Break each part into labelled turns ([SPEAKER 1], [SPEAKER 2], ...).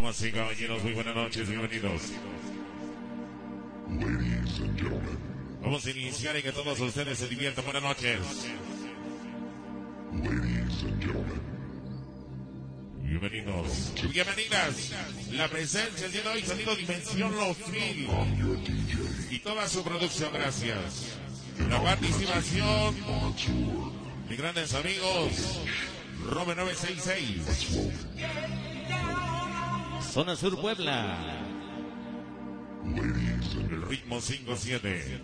[SPEAKER 1] Damas y caballeros, muy buenas noches, bienvenidos.
[SPEAKER 2] Ladies and gentlemen,
[SPEAKER 1] Vamos a iniciar y que todos ustedes se diviertan. Buenas noches.
[SPEAKER 2] ladies and gentlemen,
[SPEAKER 1] Bienvenidos. Bienvenidas. La presencia de hoy, sonido Dimensión Los Mil. Y toda su producción, gracias. La participación, mis grandes amigos, Robe 966.
[SPEAKER 3] Zona Sur Puebla.
[SPEAKER 2] Ladies and
[SPEAKER 1] El ritmo 57.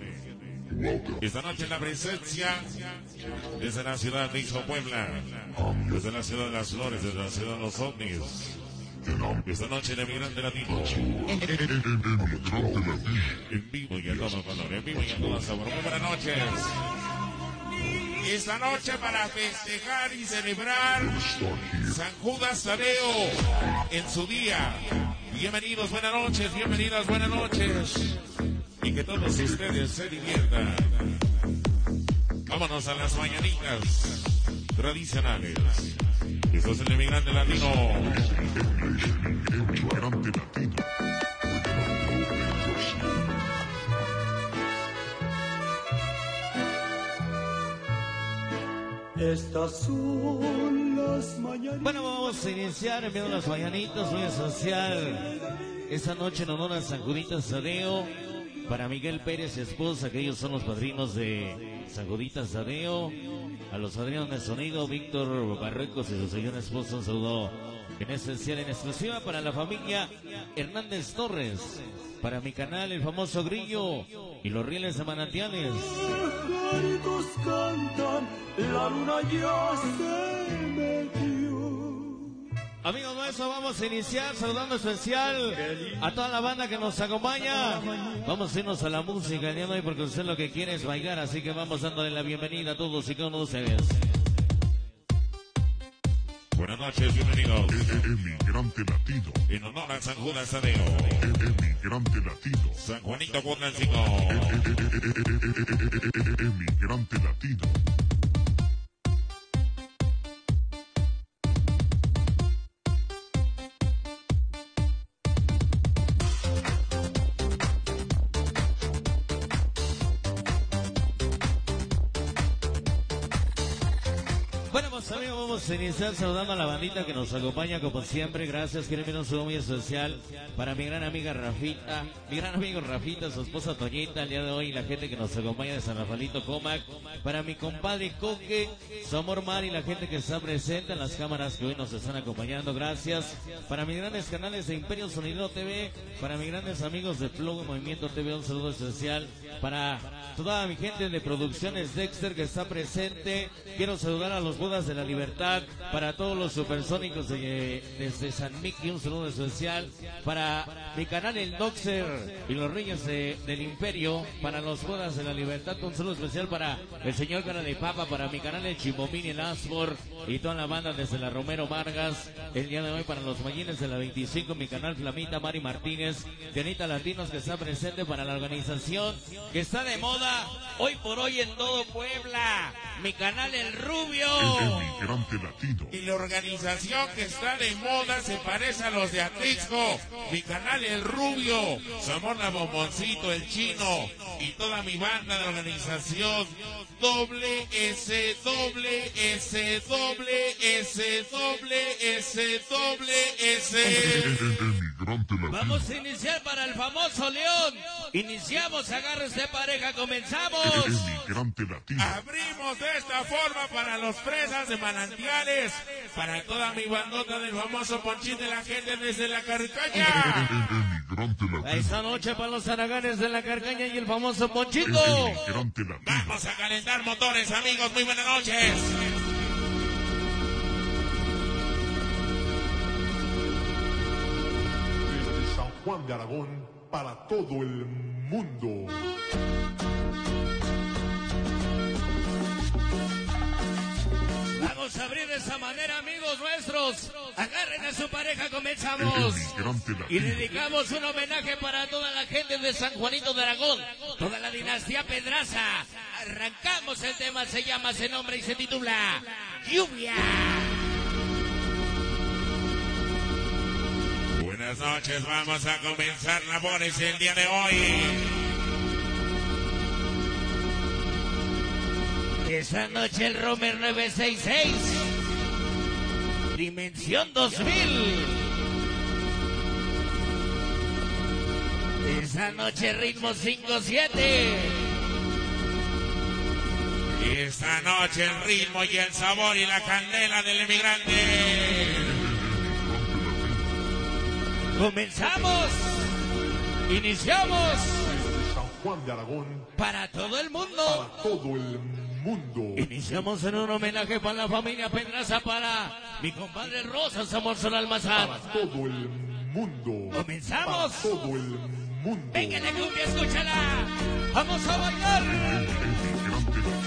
[SPEAKER 2] welcome.
[SPEAKER 1] Esta noche la presencia desde la ciudad de Ixo, Puebla. Desde la ciudad de las flores, desde la ciudad de los ovnis. Esta noche de Migrante Latino.
[SPEAKER 2] Emigrante Latino.
[SPEAKER 1] En vivo y a todo color, en vivo y a todo sabor. Muy buenas noches. Esta noche para festejar y celebrar. San Judas Tadeo en su día. Bienvenidos, buenas noches, bienvenidas, buenas noches. Y que todos ustedes se diviertan. Vámonos a las mañanitas tradicionales. Esto es el.
[SPEAKER 2] Emigrante Latino.
[SPEAKER 4] Estas son las mañanitas.
[SPEAKER 3] Bueno, vamos a iniciar enviando las mañanitas, muy social. Esta noche en honor a San Juditas Tadeo, para Miguel Pérez y esposa, que ellos son los padrinos de San Juditas Tadeo. A los padrinos de sonido, Víctor Barrecos y su señora esposa, un saludo en esencial, en exclusiva para la familia Hernández Torres. Para mi canal, el famoso Grillo y los rieles de manantiales.
[SPEAKER 4] Pajaritos cantan, la luna ya se metió.
[SPEAKER 3] Amigos nuestros, vamos a iniciar saludando especial a toda la banda que nos acompaña. Vamos a irnos a la música el día de hoy porque usted lo que quiere es bailar, así que vamos dándole la bienvenida a todos y cada uno de ustedes.
[SPEAKER 1] Buenas noches, bienvenidos.
[SPEAKER 2] Emigrante Latino.
[SPEAKER 1] En honor a San Judas Tadeo.
[SPEAKER 2] Emigrante Latino.
[SPEAKER 1] San Juanito Cuernalcingo.
[SPEAKER 2] Emigrante Latino.
[SPEAKER 3] Vamos a iniciar saludando a la bandita que nos acompaña como siempre. Gracias, enviar un saludo muy especial para mi gran amiga Rafita, mi gran amigo Rafita, su esposa Toñita, el día de hoy, y la gente que nos acompaña de San Rafaelito Comac. Para mi compadre Coque, su amor Mar y la gente que está presente en las cámaras que hoy nos están acompañando. Gracias. Para mis grandes canales de Imperio Sonido TV, para mis grandes amigos de Flow y Movimiento TV, un saludo especial. Para toda mi gente de Producciones Dexter que está presente, quiero saludar a los Bodas de la Libertad, para todos los supersónicos de, desde San Miki, un saludo especial. Para mi canal El Doxer y los Reyes de- del Imperio, para los Bodas de la Libertad, un saludo especial para el señor Cara de Papa, para mi canal El Chimbomín y el Asfor y toda la banda desde la Romero Vargas. El día de hoy para los Mayines de la 25, mi canal Flamita, Mari Martínez, Dianita Latinos que está presente para la organización que está de moda hoy por hoy en todo Puebla. Mi canal El Rubio.
[SPEAKER 2] Latino.
[SPEAKER 1] Y la organización que está de moda se parece a los de Atlixco. Mi canal El Rubio, la Bomboncito, El Chino y toda mi banda de organización. Doble S, doble S, doble S, doble S, doble S.
[SPEAKER 3] Vamos a iniciar para el famoso León. Iniciamos, agarres de pareja, comenzamos.
[SPEAKER 2] Emigrante Latino.
[SPEAKER 1] Abrimos de esta forma para los presas de para toda mi bandota del famoso Ponchín de la gente desde la carcaña.
[SPEAKER 3] Esta noche para los zaraganes de la carcaña y el famoso Ponchito.
[SPEAKER 1] Vamos a calentar motores, amigos. Muy buenas noches.
[SPEAKER 5] desde San Juan de Aragón para todo el mundo.
[SPEAKER 3] Vamos a abrir de esa manera, amigos nuestros. Agarren a su pareja, comenzamos. Y dedicamos un homenaje para toda la gente de San Juanito de Aragón, toda la dinastía Pedraza. Arrancamos el tema, se llama, se nombra y se titula Lluvia.
[SPEAKER 1] Buenas noches, vamos a comenzar labores el día de hoy.
[SPEAKER 3] Esa noche el Romer 966. Dimensión 2000. Esa noche ritmo 57.
[SPEAKER 1] Y esta noche el ritmo y el sabor y la candela del emigrante.
[SPEAKER 3] Comenzamos. Iniciamos.
[SPEAKER 5] San Juan de Aragón
[SPEAKER 3] Para todo el mundo.
[SPEAKER 5] para todo el mundo.
[SPEAKER 3] Iniciamos en un homenaje para la familia Pedraza, para mi compadre Rosa Zamorzo Almazán.
[SPEAKER 5] Para todo el mundo.
[SPEAKER 3] Comenzamos.
[SPEAKER 5] Para todo el mundo.
[SPEAKER 3] Venga la cumbia, escúchala. Vamos a bailar.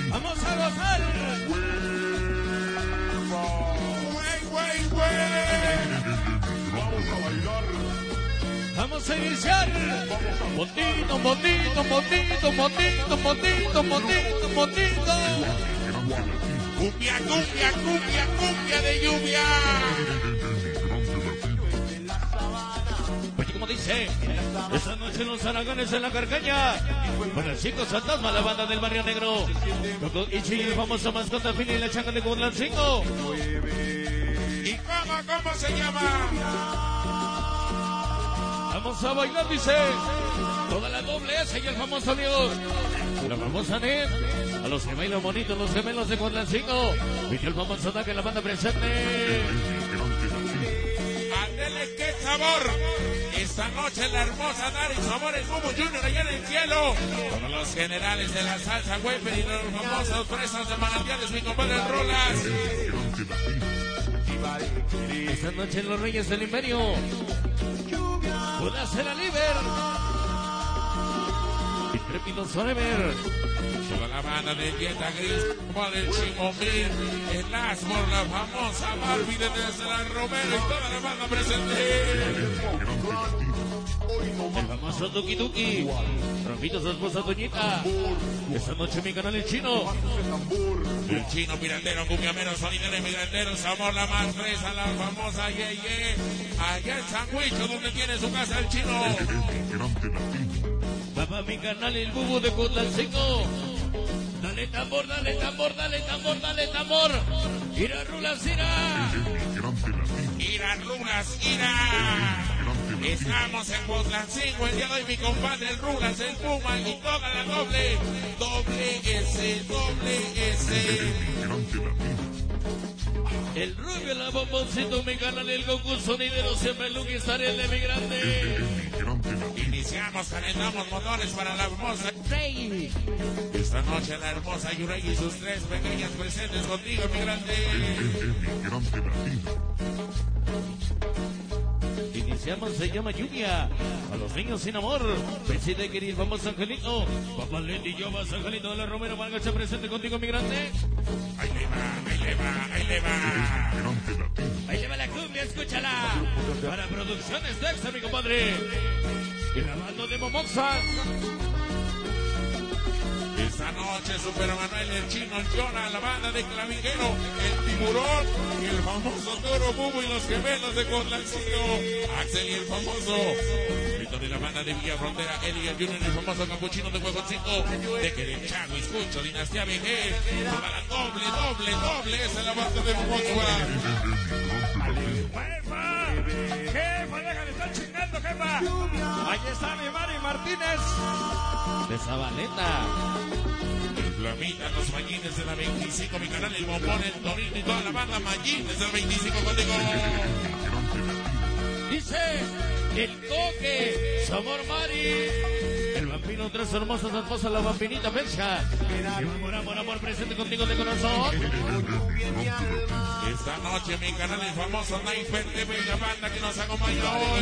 [SPEAKER 3] Vamos a gozar.
[SPEAKER 1] ¡Güey, güey, güey!
[SPEAKER 5] Vamos a bailar.
[SPEAKER 3] Vamos a iniciar. Mondito, mondito, mondito, mondito, mondito, mondito, mondito.
[SPEAKER 1] ¡Cumbia, cumbia, cumbia, cumbia de lluvia!
[SPEAKER 3] Oye, como dice, esta noche los aragones en la carcaña. Con el chico fantasma, la banda del barrio negro. Coco el famoso mascota Fini y la changa de Cudlancingo.
[SPEAKER 1] ¿Y cómo, cómo se llama?
[SPEAKER 3] Vamos a bailar, dice. Toda la doble S y el famoso Dios. La famosa NET. A los bailan bonitos, los gemelos de Cudlancingo. Y el famoso que la banda presente.
[SPEAKER 1] ¡Ándele, qué sabor! Esta noche la hermosa Dari Sabor el Bubu Junior allá en el cielo. Con los generales de la salsa Weber y los famosos fresas de manantiales, mi compadre Rolas.
[SPEAKER 3] Esta noche los Reyes del Imperio. Una cena liber. Intrépido Forever.
[SPEAKER 1] Toda la banda de Dieta Gris, como el Chimomil, el Asmor, la famosa Barbie desde la Romero y toda la banda presente.
[SPEAKER 3] El famoso Tuki Tuki. Rafito, su esposa Toñita. Esta noche mi canal el chino.
[SPEAKER 1] El chino mirandero, cumbiamero, sonidero, emigrantero, Zamor, la más fresa, la famosa Ye Ye. Allá en San Huicho, donde tiene su casa el chino.
[SPEAKER 3] Papá, mi canal el bubu de Cotlancingo. Dale tambor, dale tambor, dale tambor, dale tambor. Ira rulas, ira.
[SPEAKER 1] Ira, Rulas, ira. Estamos en Potlancingo, el día de hoy mi compadre el Rulas, el Puma y toda la doble, doble S, doble S.
[SPEAKER 3] El rubio, la bomboncito, mi canal el Goku sonidero, siempre Luke estaré el emigrante.
[SPEAKER 1] Iniciamos, calentamos motores para la hermosa
[SPEAKER 3] Rey.
[SPEAKER 1] Esta noche la hermosa Yurei y sus tres pequeñas presentes contigo, emigrante.
[SPEAKER 3] Iniciamos, se llama Lluvia. A los niños sin amor. Preside querido, vamos Angelito. Papá Lenny, yo vas Angelito de la Romero Vargas, se presente contigo, migrante.
[SPEAKER 1] Ahí le va, ahí le va, ahí le va.
[SPEAKER 3] Ahí le va la cumbia, escúchala. Para producciones Dexa, mi compadre. Y la banda de Momoxa.
[SPEAKER 1] Esta noche Super Manuel, el chino, el Jonah, la banda de Clavijero, el tiburón y el famoso Toro Bubu y los gemelos de Cotlancillo, Axel y el famoso Víctor y la banda de Villa Frontera, Eli el Junior y el famoso capuchino de Huevoncito, de Querechago, Escucho, Dinastía toda la doble, doble, doble, esa es la banda de Momoxua.
[SPEAKER 3] ¡Jefa! ¡Jefa, deja de estar chingando, jefa! Ahí está mi Mari Martínez. De Zabaleta.
[SPEAKER 1] El Flamita, los Mallines de la 25, mi canal, el Bombón, el Torino y toda la banda Mallines del 25 contigo.
[SPEAKER 3] Dice el coque, Samor Mari. El vampiro, tres hermosas esposas, la vampirita Percha. Amor, amor, amor, presente contigo de corazón.
[SPEAKER 1] Esta noche mi canal, el famoso Sniper TV, la banda que nos acompaña hoy.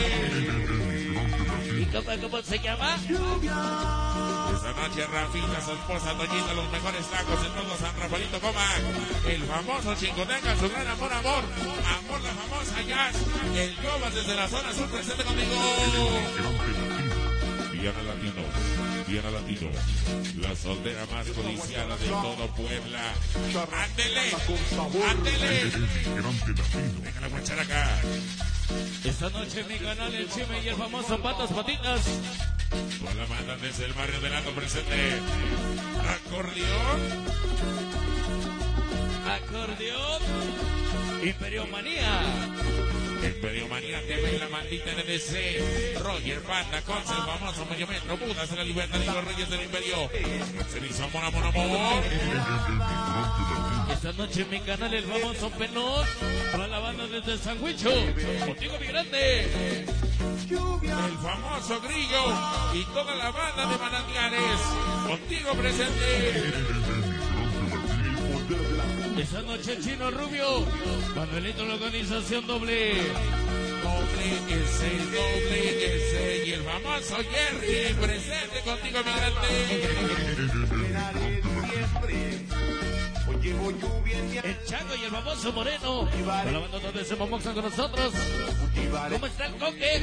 [SPEAKER 3] ¿Y cómo, cómo se llama?
[SPEAKER 1] Esta noche Rafita, su esposa Toñita, los mejores tacos en todo San Rafaelito Coma. El famoso Chingoteca, su gran amor, amor. Amor, la famosa Jazz. El Yobas desde la zona sur, presente conmigo. Diana Latino, Diana Latino, la soltera más codiciada de todo Puebla. Ándele, ándele. Venga la guacharaca.
[SPEAKER 3] Esta noche en mi canal el Chime y el famoso Patas Patitas.
[SPEAKER 1] Con la banda desde el barrio de Lato presente. Acordeón.
[SPEAKER 3] Acordeón. Imperio Manía.
[SPEAKER 1] Imperio Manía TV, la maldita NDC. Roger Panda, con el famoso medio metro. Budas de la libertad y los reyes del imperio. Amor, amor, amor.
[SPEAKER 3] Esta noche en mi canal el famoso Penos. Para la banda desde San Huicho. Contigo mi grande.
[SPEAKER 1] El famoso Grillo y toda la banda de manantiales. Contigo presente.
[SPEAKER 3] Esta noche Chino Rubio. Manuelito la organización doble.
[SPEAKER 1] Doble S, doble S y el famoso Jerry presente contigo, mi
[SPEAKER 3] El Chaco y el famoso Moreno. La banda donde se con nosotros. ¿Cómo está el coque?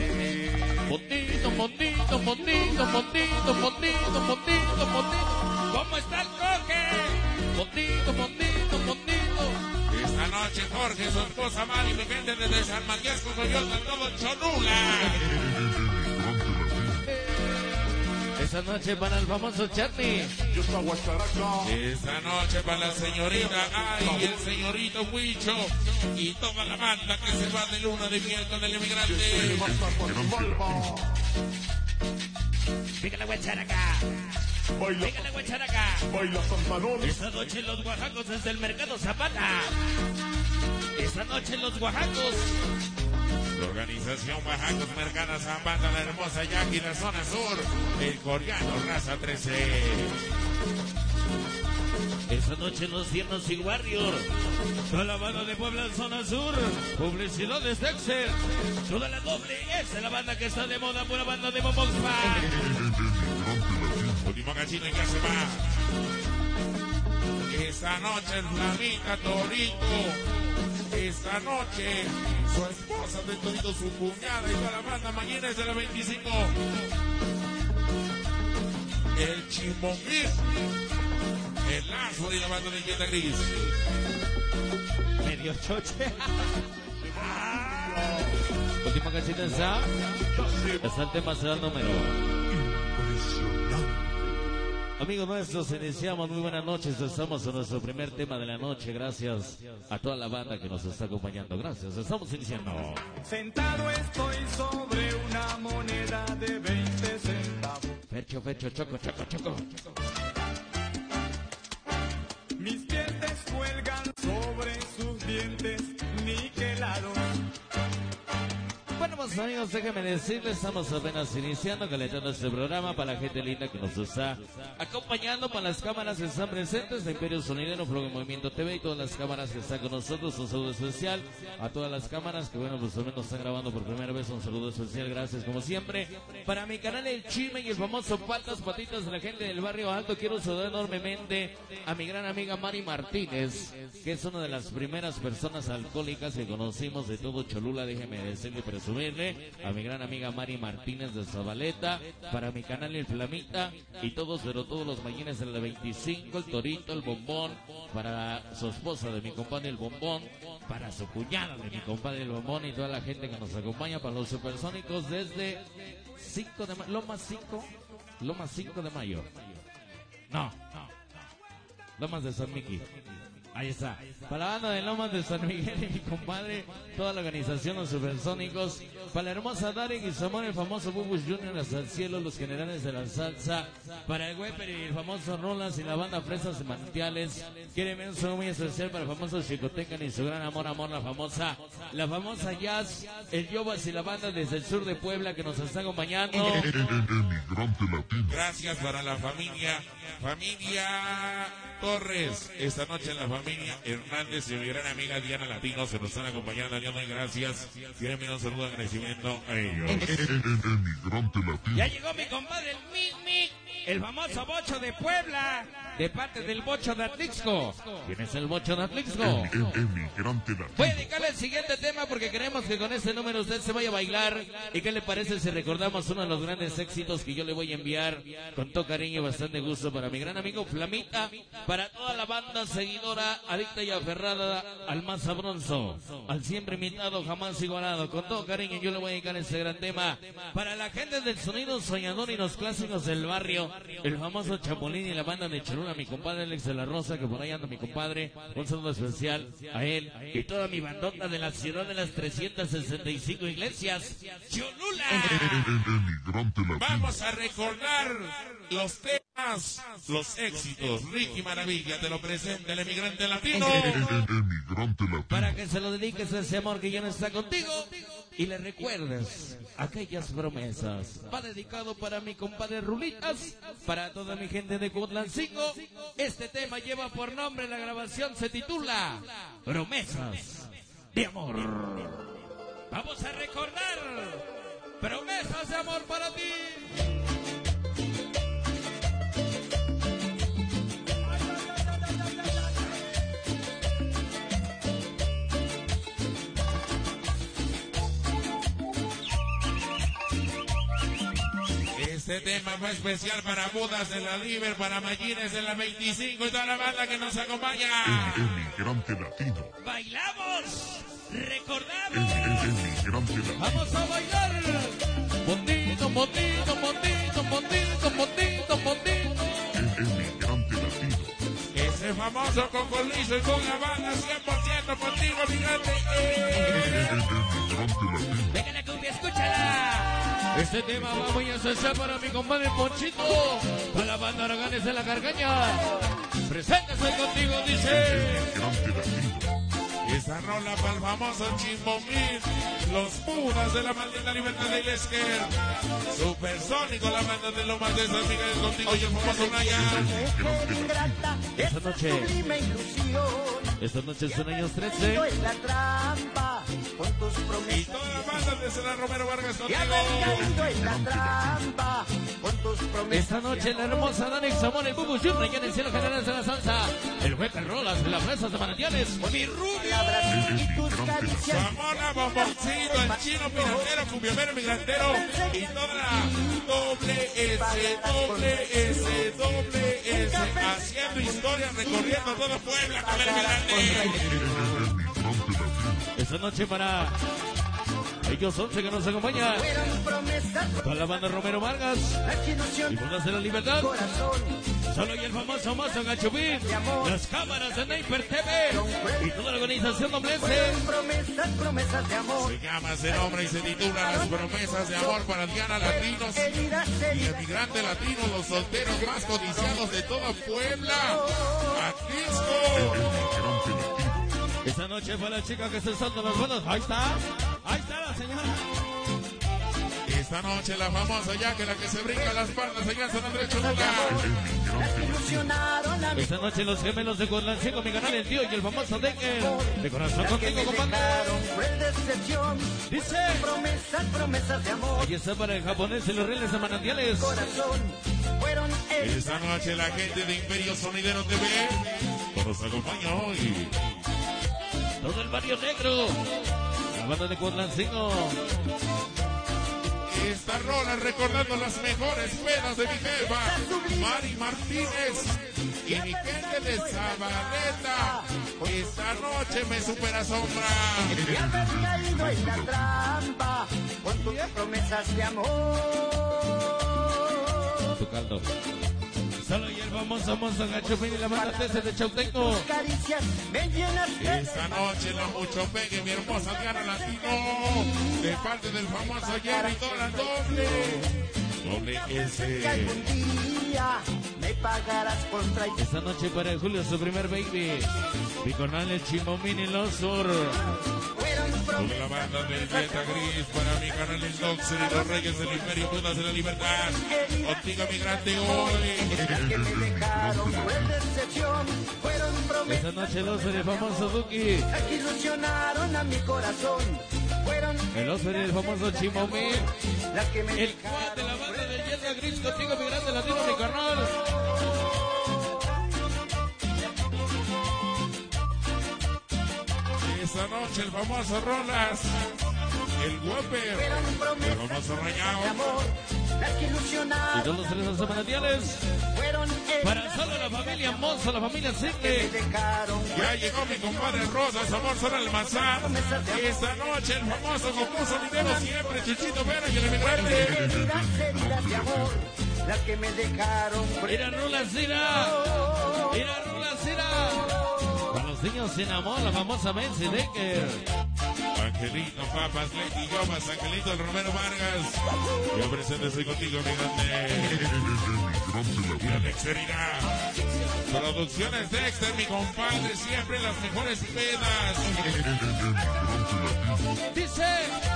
[SPEAKER 3] Mondito, mondito, mondito, mondito, mondito, mondito, mondito. ¿Cómo está el coque? Mondito, mondito.
[SPEAKER 1] Jorge, su esposa Mari, me vende desde San Matías con Coyote, todo Cholula.
[SPEAKER 3] Esta noche para el famoso Charlie.
[SPEAKER 1] Esta noche para la señorita Ay y el señorito Huicho y toda la banda que se va de luna de miel con el emigrante.
[SPEAKER 3] La guacharaca.
[SPEAKER 5] Baila,
[SPEAKER 3] la guacharaca.
[SPEAKER 5] baila Santanón.
[SPEAKER 3] Esta noche los Oaxacos desde el mercado Zapata. Esta noche los Oaxacos.
[SPEAKER 1] La organización Oaxacos Mercada Zambanda, la hermosa Yaqui, la zona sur, el coreano Raza 13.
[SPEAKER 3] Esta noche los Tiernos y Warrior. Toda la banda de Puebla zona sur. Publicidades Dexter. Toda la doble S, la banda que está de moda, pura banda de Momoxpa.
[SPEAKER 1] Último. Esta noche el Flamita Torito. Esta noche su esposa de Torito, su cuñada y toda la banda. Mañana es de la 25. El Chimonguís. El Lazo y la banda de Yeta Gris.
[SPEAKER 3] Medio choche. Última cachita está. Está el tema, será el número. Amigos nuestros, iniciamos. Muy buenas noches. Estamos en nuestro primer tema de la noche. Gracias a toda la banda que nos está acompañando. Gracias. Estamos iniciando.
[SPEAKER 4] Sentado estoy sobre una moneda de 20 centavos.
[SPEAKER 3] Fecho, fecho, choco, choco, choco. Amigos, déjenme decirles, estamos apenas iniciando, calentando este programa para la gente linda que nos está acompañando, para las cámaras que están presentes, de Imperio Sonidero, Flow Movimiento TV y todas las cámaras que están con nosotros, un saludo especial a todas las cámaras que, bueno, pues también nos están grabando por primera vez, un saludo especial, gracias como siempre. Para mi canal El Chisme y el famoso Patas Patitas de la gente del Barrio Alto, quiero saludar enormemente a mi gran amiga Mari Martínez, que es una de las primeras personas alcohólicas que conocimos de todo Cholula, déjeme decirle, a mi gran amiga Mari Martínez de Zabaleta, para mi canal El Flamita y todos, pero todos los mañanes de la 25, el Torito, el Bombón, para su esposa de mi compadre el Bombón, para su cuñada de mi compadre el Bombón y toda la gente que nos acompaña, para los supersónicos desde 5 de mayo, Loma 5, Loma 5 de mayo. No, no, Lomas de San Miguel. Ahí está. Para la banda de Lomas de San Miguel y mi compadre, toda la organización de Supersónicos. Para la hermosa Dari y Samón, el famoso Bubus Junior hasta el cielo, los generales de la salsa. Para el Weber y el famoso Rolas y la banda Fresas de Manantiales. Quieren un saludo muy especial para el famoso Chicotecan y su gran amor, amor, la famosa, la famosa Jazz, el Yobas y la banda desde el sur de Puebla que nos está acompañando.
[SPEAKER 2] Emigrante latino.
[SPEAKER 1] Gracias para la familia, familia Torres. Esta noche la familia Hernández y mi gran amiga Diana Latino se nos están acompañando. Dios gracias. Enviar un saludo de agradecimiento a ellos.
[SPEAKER 2] Emigrante latino.
[SPEAKER 3] Ya llegó mi compadre el Mic Mic. el famoso Bocho de Puebla, de parte del Bocho de Atlixco. ¿Quién es el Bocho de Atlixco?
[SPEAKER 2] Em- emigrante latino.
[SPEAKER 3] Voy a dedicarle el siguiente tema porque queremos que con este número usted se vaya a bailar. ¿Y qué le parece si recordamos uno de los grandes éxitos que yo le voy a enviar con todo cariño y bastante gusto para mi gran amigo Flamita, para toda la banda seguidora, adicta y aferrada al más sabroso, al siempre imitado, jamás igualado. Con todo cariño yo le voy a dedicar este gran tema para la gente del sonido soñador y los clásicos del barrio, el famoso Chapulín y la banda de Cholula, mi compadre Alex de la Rosa, que por ahí anda mi compadre, un saludo especial a él y toda mi bandota de la ciudad de las 365 iglesias, Cholula.
[SPEAKER 1] Vamos a recordar los temas, los éxitos. Ricky Maravilla te lo presenta el emigrante latino.
[SPEAKER 2] Emigrante latino.
[SPEAKER 3] Para que se lo dediques a ese amor que ya no está contigo y le recuerdes aquellas promesas. Va dedicado para mi compadre Rulitas, para toda mi gente de Cotlancingo. Este tema lleva por nombre, la grabación se titula Promesas de Amor. Vamos a recordar promesas de amor para ti.
[SPEAKER 1] Este tema fue especial para Budas de la Liber, para Mayines de la 25 y toda la banda que nos acompaña.
[SPEAKER 2] Emigrante latino.
[SPEAKER 3] Bailamos, recordamos.
[SPEAKER 2] Emigrante latino.
[SPEAKER 3] Vamos a bailar. Mondito, mondito, mondito, mondito, mondito, mondito.
[SPEAKER 2] Emigrante latino.
[SPEAKER 1] Ese famoso con liso y con la banda 100% contigo, gigante. Eh.
[SPEAKER 2] Emigrante latino.
[SPEAKER 3] Venga la cumbia, escúchala. Este tema va muy especial para mi compadre Ponchito. Para la banda Araganes de la Carcaña. Presente soy contigo, dice.
[SPEAKER 1] Esta rola para el famoso Chimbomín, los puras de la maldita libertad de Ilesker, Supersónico, la banda de Lomas de San Miguel contigo y el famoso Naya.
[SPEAKER 3] Esta noche. Esta noche son años
[SPEAKER 6] No
[SPEAKER 3] 13.
[SPEAKER 6] Trampa con tus
[SPEAKER 1] Y
[SPEAKER 6] promesas.
[SPEAKER 1] toda la banda de Cera Romero Vargas contigo.
[SPEAKER 6] caído en la trampa con tus promesas.
[SPEAKER 3] Esta noche la hermosa Dani Samón, el Bubu ya en el cielo general de la salsa. El juez Rolas, las fresas de manantiales. Mi rubio.
[SPEAKER 6] Y tus caricias.
[SPEAKER 1] Ramona, Bomboncito, el chino piratero, cumbiomero migrantero y toda la doble S, doble S, doble S, haciendo historia, recorriendo todo Puebla con el migrante.
[SPEAKER 2] Emigrante latino.
[SPEAKER 3] Esta noche para ellos 11 que nos acompañan. Para la banda Romero Vargas. Y de la Libertad. Solo y el famoso Mazo Gachupín. Las cámaras de Neiper TV. Y toda la organización
[SPEAKER 6] amor.
[SPEAKER 1] Se llama ese nombre y se titula Las promesas de amor para Diana Latinos y emigrante latino, los solteros más codiciados de toda Puebla. Atisco.
[SPEAKER 3] Esta noche para la chica que se salta las bolas. Ahí está. Ahí está la señora.
[SPEAKER 1] Esta noche la famosa ya que la que se brinca las partes allá en San Andrés Cholula.
[SPEAKER 3] Esta noche los gemelos de Cotlancingo, mi canal el tío y el famoso Decker. De corazón contigo, compadre. Dice.
[SPEAKER 6] Promesas, promesas de amor.
[SPEAKER 3] Ahí está para el japonés y los rieles de manantiales.
[SPEAKER 6] Corazón. Fueron heridas.
[SPEAKER 1] Esta noche la gente de Imperio Sonidero TV nos acompaña hoy.
[SPEAKER 3] Todo el barrio negro. La banda de Cotlancingo.
[SPEAKER 1] Esta rola recordando las mejores penas de mi jefa, Mari Martínez y mi gente de Zabaleta. Esta noche me supera asombra.
[SPEAKER 6] Y haber caído en la trampa con tus promesas de amor.
[SPEAKER 3] Tu caldo. Famoso Monzo Gachupín y la banda TC de Chautenco.
[SPEAKER 6] Caricias me llenas de
[SPEAKER 1] Esta noche la mucho pegue mi hermosa Diana Latino de parte del famoso Jerry Dora Doble. Doble
[SPEAKER 6] que
[SPEAKER 1] S.
[SPEAKER 6] pagarás por traición.
[SPEAKER 3] Esta noche para Julio, su primer baby. Piconal, el Chimomín y los sur.
[SPEAKER 6] Fueron
[SPEAKER 1] Con la banda del Beta Gris para mi canal el Doxer y los Reyes del Imperio Putas de la Libertad. Contigo migrante hoy.
[SPEAKER 3] Esta noche y el famoso Duki.
[SPEAKER 6] ilusionaron a mi corazón.
[SPEAKER 3] El oso el famoso Chimomín. El cuate de la banda del Llega Gris contigo, mi grande latino, mi
[SPEAKER 1] Esta noche el famoso Rolas, el Whopper, el famoso Rayado.
[SPEAKER 3] Y todos los tres
[SPEAKER 6] semanales
[SPEAKER 3] para solo la familia Monza, la familia
[SPEAKER 6] Sigle.
[SPEAKER 1] Ya llegó mi compadre Rosas, amor son almazán. Esta noche el famoso compuso dinero siempre, Chichito Vera y el emigrante
[SPEAKER 6] las que me dejaron.
[SPEAKER 3] Era Rola Cera. Era Rola Cera. Sin amor, la famosa Menzi Decker.
[SPEAKER 1] Angelito, Papas, Lady Yomas, Angelito, el Romero Vargas. Yo presente estoy contigo, mi grande. Y. Producciones Dexter, mi compadre, siempre las mejores pedas.
[SPEAKER 3] Dice.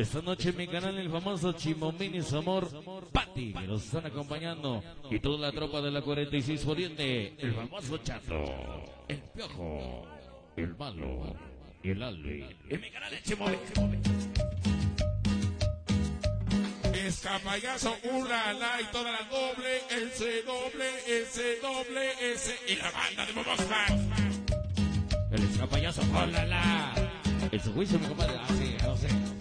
[SPEAKER 3] Esta noche en mi canal el famoso Chimomini su amor Patti que nos están acompañando y toda la tropa de la 46 Oriente, el famoso Chato, el Piojo, el Malo y el Albi. En mi canal el Chimomini.
[SPEAKER 1] Escapayazo, una, la y toda la doble, S doble, S doble, S y la banda de Momosca.
[SPEAKER 3] El escapayazo, ¡Ólala! El su juicio, mi compadre. Ah, sí, no sé.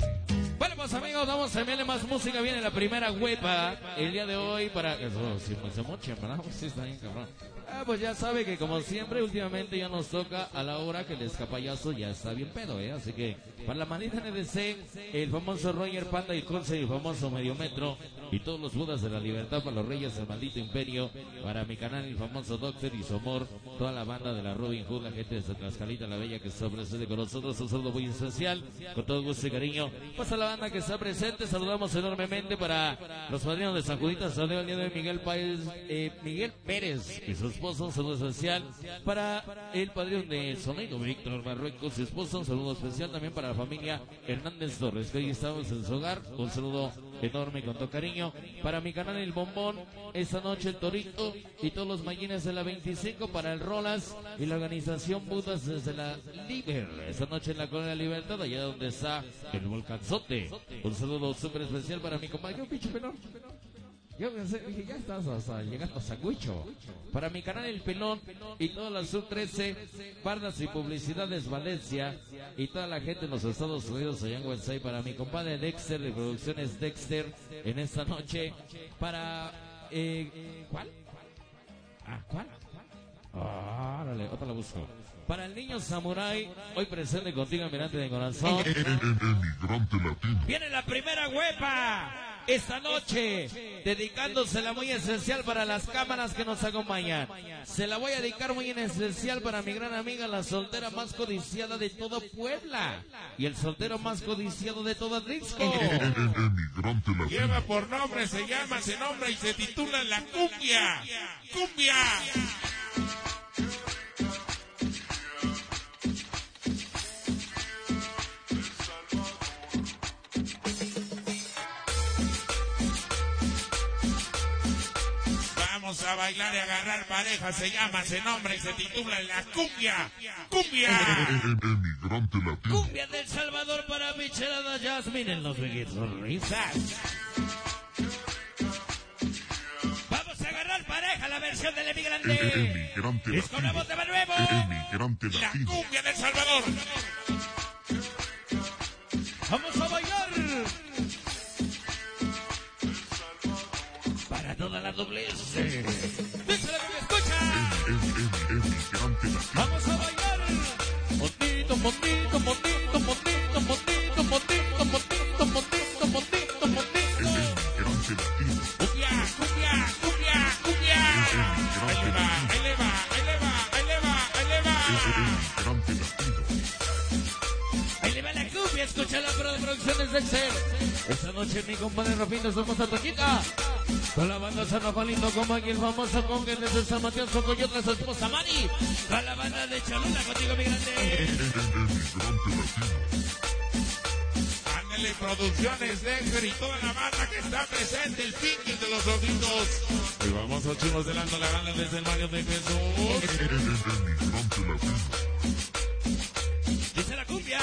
[SPEAKER 3] Bueno, pues amigos, vamos a enviarle más música. Viene la primera huepa el día de hoy para. Eso, si me se moche, ¿verdad? Pues sí, está bien, cabrón. Ah, pues ya sabe que como siempre, últimamente ya nos toca a la hora que el escapayazo ya está bien pedo, ¿eh? Así que para la manita NDC, el famoso Roger Panda y Conce, el famoso Mediometro y todos los Budas de la Libertad para los Reyes del Maldito Imperio, para mi canal, el famoso Doctor y su amor, toda la banda de la Robin Hood, la gente de Tlaxcalita la Bella que está presente con nosotros, un saludo muy especial, con todo gusto y cariño. Pues a la banda que está presente, saludamos enormemente para los padrinos de San Judita, saludo el día de hoy, Miguel Páez, eh, Miguel Pérez esposo, un saludo especial para el padrino de Sonido, Víctor Marruecos, su esposo, un saludo especial también para la familia Hernández Torres, que hoy estamos en su hogar, un saludo enorme con todo cariño. Para mi canal El Bombón, esta noche el Torito y todos los mayines de la 25 para el Rolas y la organización Budas desde la Liber. Esta noche en la Colonia Libertad, allá donde está el volcanzote. Un saludo súper especial para mi compañero Picho Pelón. Yo pensé, dije, ya estás hasta llegando a Sanguicho. Para mi canal El Pelón y toda la Sub 13, Bardas y Publicidades Valencia y toda la gente en los Estados Unidos allá en. Para mi compadre Dexter de Producciones Dexter en esta noche. Para. Eh, ¿Cuál? Ah, ¿cuál? Ah, órale, otra la busco. Para el niño Samurai, hoy presente contigo, Mirante de Corazón.
[SPEAKER 2] Emigrante latino.
[SPEAKER 3] Viene la primera huepa esta noche, dedicándosela muy esencial para las cámaras que nos acompañan. Se la voy a dedicar muy en especial para mi gran amiga, la soltera más codiciada de toda Puebla y el soltero más codiciado de toda Trixco.
[SPEAKER 1] Lleva por nombre, se llama, se nombra y se titula La Cumbia. ¡Cumbia! Vamos a bailar y agarrar pareja, se llama, se nombra y se titula La Cumbia. ¡Cumbia!
[SPEAKER 2] Emigrante latino.
[SPEAKER 3] Cumbia del Salvador para Michelada Jasmine en los sonrisas. Vamos a agarrar pareja, la versión del emigrante.
[SPEAKER 2] Emigrante
[SPEAKER 3] Disco nuevo,
[SPEAKER 2] latino.
[SPEAKER 3] tema nuevo.
[SPEAKER 2] Emigrante
[SPEAKER 1] La
[SPEAKER 2] latino.
[SPEAKER 1] Cumbia del Salvador.
[SPEAKER 3] Vamos a bailar. Para toda la doblez. Escucha la pro- producciones del ser. Esta noche mi compadre Rafino somos a Toquita. Con la banda San Rafaelito como aquí el famoso congue desde San Mateo Socoyotla, su esposa Mari. Con la banda de Cholula, contigo mi grande.
[SPEAKER 1] Ándale, producciones Dexter y toda la banda que está presente, el Pinky de los ojitos. Y vamos a chicos de la banda desde el Mario de Jesús.
[SPEAKER 3] Dice la cumbia.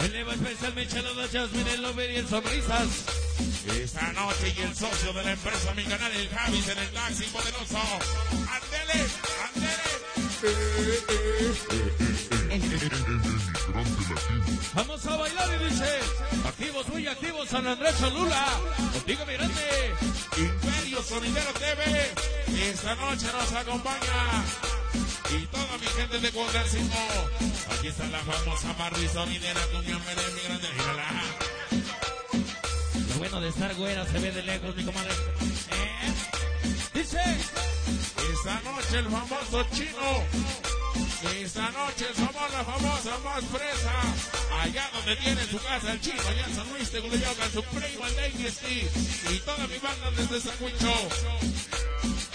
[SPEAKER 3] El le va especial Michelada, Jasmine, el Lover y el Sonrisas.
[SPEAKER 1] Esta noche y el socio de la empresa Mi Canal, el Javis en el taxi poderoso. ¡Andele! ¡Andele!
[SPEAKER 3] Vamos a bailar y dice, activos, muy activos, San Andrés Cholula. Contigo, mi grande.
[SPEAKER 1] Imperio Sonidero TV. Esta noche nos acompaña. Y toda mi gente de Cuauhtémoc. Aquí está la famosa Barbie Sonidera Mere, mi grande. Mírala.
[SPEAKER 3] Bueno de estar güera se ve de lejos, mi comadre. ¿Eh? Dice,
[SPEAKER 1] Esta noche el famoso chino. Esta noche somos la famosa más fresa. Allá donde tiene su casa el chino, allá en San Luis de Gulayoca, su primo el Steve. Y toda mi banda desde Sacuicho.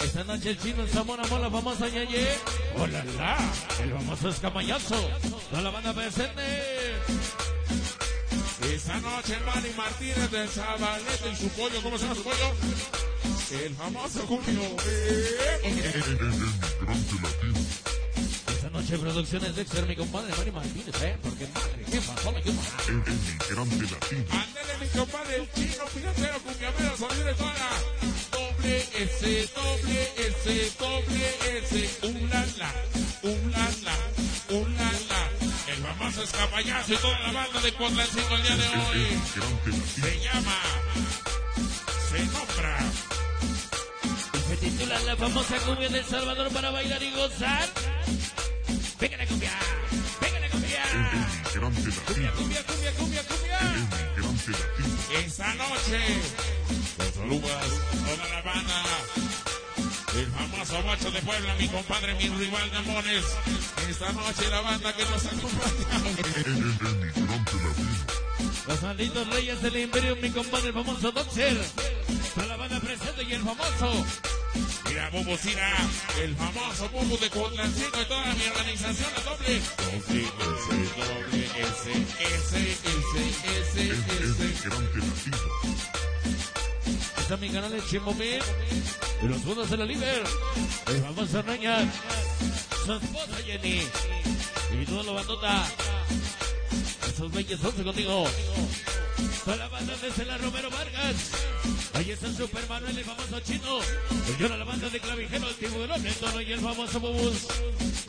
[SPEAKER 3] esta noche el chino, el Zamora, la famosa Ñeñe. ¡Hola, la! El famoso escamayazo. Toda la banda presente.
[SPEAKER 1] Esta noche el Manny Martínez del Zabalete y su pollo, ¿cómo se llama su pollo? El famoso
[SPEAKER 2] latino.
[SPEAKER 3] Esta noche producciones de Exer, mi compadre Mari Martínez, ¿eh? Porque madre, ¿qué pasó, mi compadre?
[SPEAKER 2] Emigrante latino.
[SPEAKER 1] Ándele mi compadre, el chino, pirotero, cumbiamero, sonido toda Doble S, doble S, doble S, un la, un la la. El famoso escapallazo y toda la banda de Cuauhtémoc el día de hoy. Se llama, se nombra,
[SPEAKER 3] Se titula La famosa cumbia del Salvador para bailar y gozar. ¡Venga la cumbia! ¡Venga la cumbia! ¡Cumbia, cumbia, cumbia, cumbia!
[SPEAKER 2] Latino.
[SPEAKER 1] esta noche, los saludas, toda la banda. El famoso macho de Puebla, mi compadre, mi rival de. Esta noche la banda que nos acompaña.
[SPEAKER 3] Los malditos reyes del imperio, mi compadre, el famoso Doxer. Toda la banda presente y el famoso.
[SPEAKER 1] Mira, Bubu Sira, el famoso Bubu de Cuauhtémoc y toda mi organización, la doble. Doble S, doble S, S, S, S, S.
[SPEAKER 2] Emigrante latino.
[SPEAKER 3] Está mi canal de Chimomil. Y los fondos de la Liber. El famoso Reña. Su esposa Jenny. Y toda la bandota. Esos bellos once contigo. Toda la banda desde la Romero Vargas. Ahí está el Super Manuel, el famoso chino. El llora la banda de clavijero, el tiburón, el tono y el famoso Bubus.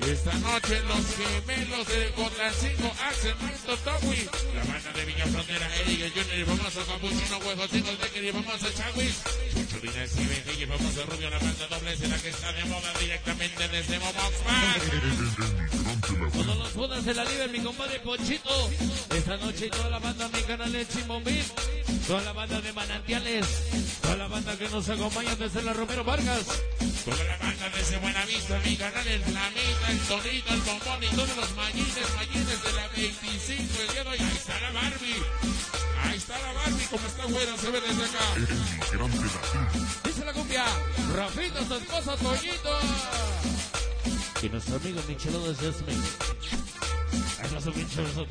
[SPEAKER 1] Esta noche los gemelos de Cotlacingo, Axel, Maestro Towi, la banda de Villa Frontera, Eric, el Junior, el famoso Capuchino, Huevo, Cinco, el Tecker y el famoso Chagüis, Chucho Lina, Steven y el famoso Rubio, la banda doble la que está de moda directamente desde
[SPEAKER 2] latino.
[SPEAKER 3] Todos los bodas de la Liber, mi compadre Pochito. Esta noche toda la banda, mi canal de Chimombín. Toda la banda de Manantiales. Toda la banda que nos acompaña desde la Romero Vargas.
[SPEAKER 1] Toda la banda desde Buenavista, mi canal, el Flamita, el Tonito, el Bombón y todos los mallines, mallines de la 25, el día de hoy, ahí está la Barbie. Ahí está la Barbie, como está buena, se ve desde acá.
[SPEAKER 3] Dice la cumbia. Rafita, su esposa, Toñito. Y nuestro amigo Michelado de Jasmine. Ahí no son Michelado.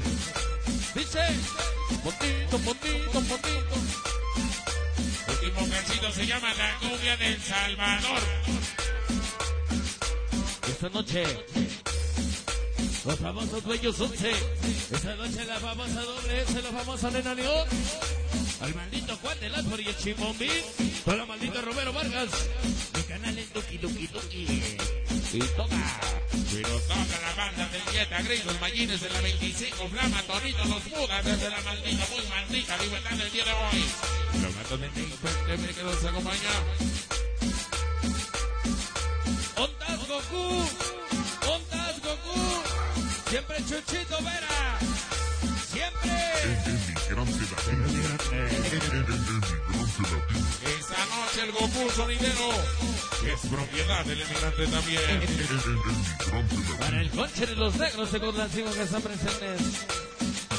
[SPEAKER 3] Dice. Pontito, pontito, pontito.
[SPEAKER 1] Último cachito se llama la cumbia del Salvador.
[SPEAKER 3] Esta noche, los famosos dueños 11. Esta noche la famosa doble S, la famosa Nena León. Al maldito Juan del Árbol y el Chimombí. Con la maldita Romero Vargas. Mi canal es Duki Duki Duki. Y toca.
[SPEAKER 1] Pero toca la banda del Dieta Gris, los mallines de la 25, Flama, Torito, los Budas desde la maldita, muy maldita libertad del día de hoy. La banda de Nick que nos acompaña.
[SPEAKER 3] Ondas Goku. Ondas Goku. Siempre Chuchito Vera. Siempre.
[SPEAKER 1] Esta noche el Goku sonidero, es propiedad del emigrante también.
[SPEAKER 3] Para el conche de los negros de Cotlancimo que están presentes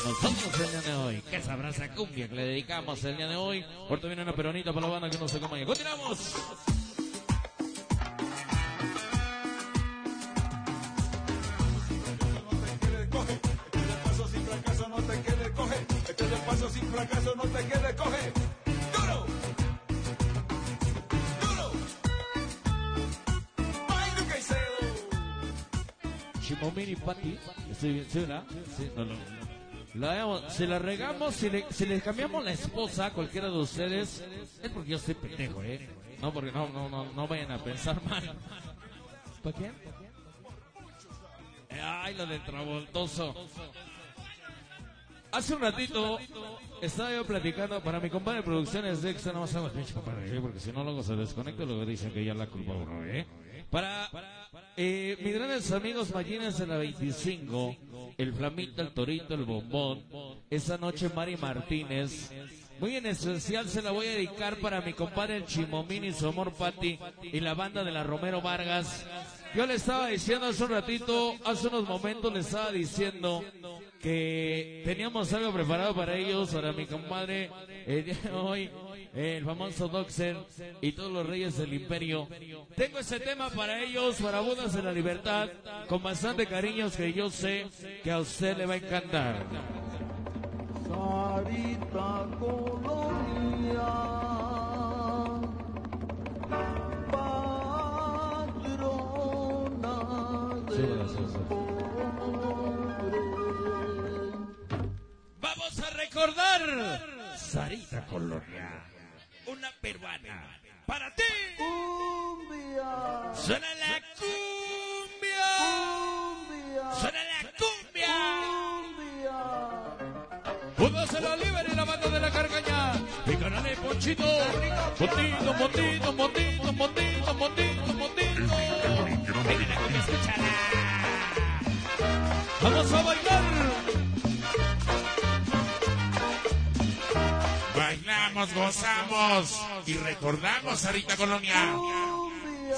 [SPEAKER 3] nosotros el día de hoy. Qué sabrosa cumbia que le dedicamos el día de hoy. Por viene una peronita para la banda que nos acompaña. ¡Continuamos!
[SPEAKER 4] paso sin fracaso no te quede coge. Échale paso sin fracaso no te quede coge.
[SPEAKER 3] Chimomini Pati. Estoy bien, ¿sí, verdad? Sí, no, no, no. La hagamos- si la regamos, si le, si le cambiamos la esposa a cualquiera de ustedes, es porque yo estoy pendejo, ¿eh? No, porque no, no, no, no vayan a pensar mal. ¿Para quién? Ay, lo del travoltoso. Hace un ratito estaba yo platicando para mi compadre de producciones de Extra, no más pinche compadre, ¿eh? porque si no luego se desconecta y luego dicen que ya la culpa uno, ¿eh? Para eh, mis grandes amigos Mallines de la 25, el Flamita, el Torito, el Bombón, esa noche Mari Martínez, muy en especial se la voy a dedicar para mi compadre el Chimomín y su amor Pati y la banda de la Romero Vargas. Yo le estaba diciendo hace un ratito, hace unos momentos le estaba diciendo que teníamos algo preparado para ellos, para mi compadre, el día de hoy, el famoso Doxer y todos los reyes del imperio. Tengo ese tema para ellos, para Budas de la Libertad, con bastante cariños que yo sé que a usted le va a encantar.
[SPEAKER 6] Sarita Colonia, patrona.
[SPEAKER 3] Vamos a recordar Sarita Colonia, peruana. Para ti,
[SPEAKER 6] Cumbia,
[SPEAKER 3] suena la cumbia,
[SPEAKER 6] cumbia,
[SPEAKER 3] suena la cumbia.
[SPEAKER 6] cumbia.
[SPEAKER 3] Pudo ser Oliver y la banda de la carcaña. Mi canal de Ponchito. Montito, montito, montito, montito, montito, montito. Venga la cumbia, escúchala. Vamos a bailar.
[SPEAKER 1] Bailamos, gozamos y recordamos Sarita Colonia.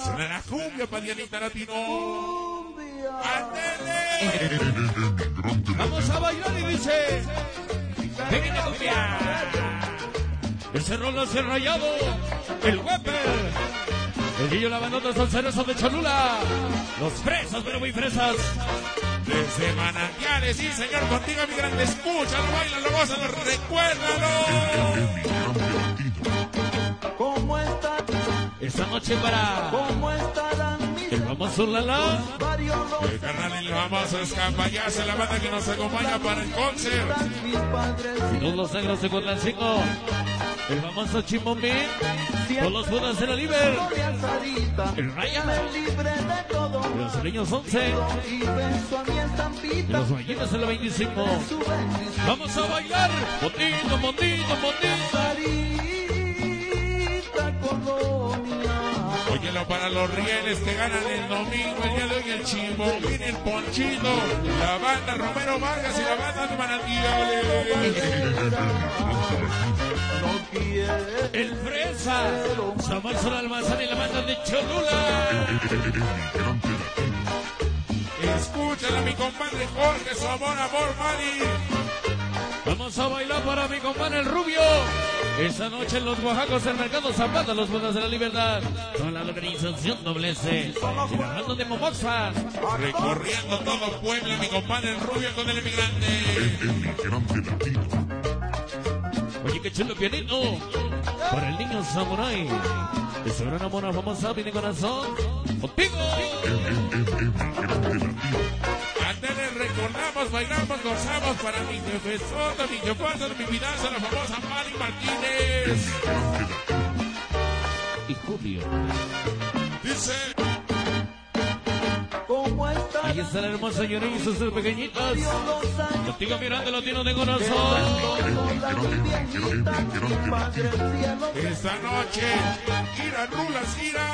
[SPEAKER 1] Suena la cumbia para Dianita Latino. ¡Ándele!
[SPEAKER 3] Vamos a bailar y dice. Venga la cumbia. El cerro los rayado. El Weber. El Guillo la bandota son cerezos de Cholula. Los fresas, pero muy fresas.
[SPEAKER 1] Desde manantiales, sí señor, contigo mi grande, escúchalo, bailalo, gózalo, recuérdalo.
[SPEAKER 6] ¿Cómo está?
[SPEAKER 3] Esta noche para
[SPEAKER 6] ¿Cómo estarán
[SPEAKER 3] famoso Lala.
[SPEAKER 6] varios
[SPEAKER 1] El carnal y el famoso escapallazo, la banda que nos acompaña para el concert.
[SPEAKER 3] todos los negros de Cuatlancingo. El famoso Chimombín. Con los budas de la Liber. El Raya. los niños 11.
[SPEAKER 6] y beso a mi
[SPEAKER 3] Y
[SPEAKER 6] estampita
[SPEAKER 3] los ballines de la 25.
[SPEAKER 6] su bendición.
[SPEAKER 3] Vamos a bailar. Mondito, mondito, mondito.
[SPEAKER 1] Óyelo para los rieles que ganan el domingo, el día de hoy el Chimbomín, el Ponchito, la banda Romero Vargas y la banda de Manantiales.
[SPEAKER 3] El Fresa. Samuel Almazán y la banda de Cholula.
[SPEAKER 1] Escúchala mi compadre Jorge, su amor, amor, Mari.
[SPEAKER 3] Vamos a bailar para mi compadre el Rubio. Esa noche en los Oaxacos, el Mercado Zapata, los Buenos de la Libertad. Con la organización doble C. Banda de Momoxa.
[SPEAKER 1] Recorriendo todo Puebla, mi compadre el Rubio con el emigrante.
[SPEAKER 3] Oye, qué chulo pianito. Para el niño samurai. De sobre una mona famosa, mi corazón. Contigo.
[SPEAKER 1] Bailamos, gozamos para mi jefesota, mi jefata, mi vidaza, la famosa Mari Martínez.
[SPEAKER 3] Y Julio.
[SPEAKER 1] Dice.
[SPEAKER 3] Ahí está la hermosa Yuri y sus pequeñitas. Contigo mirando lo tiene de corazón.
[SPEAKER 6] el
[SPEAKER 1] esta noche, gira rulas, gira,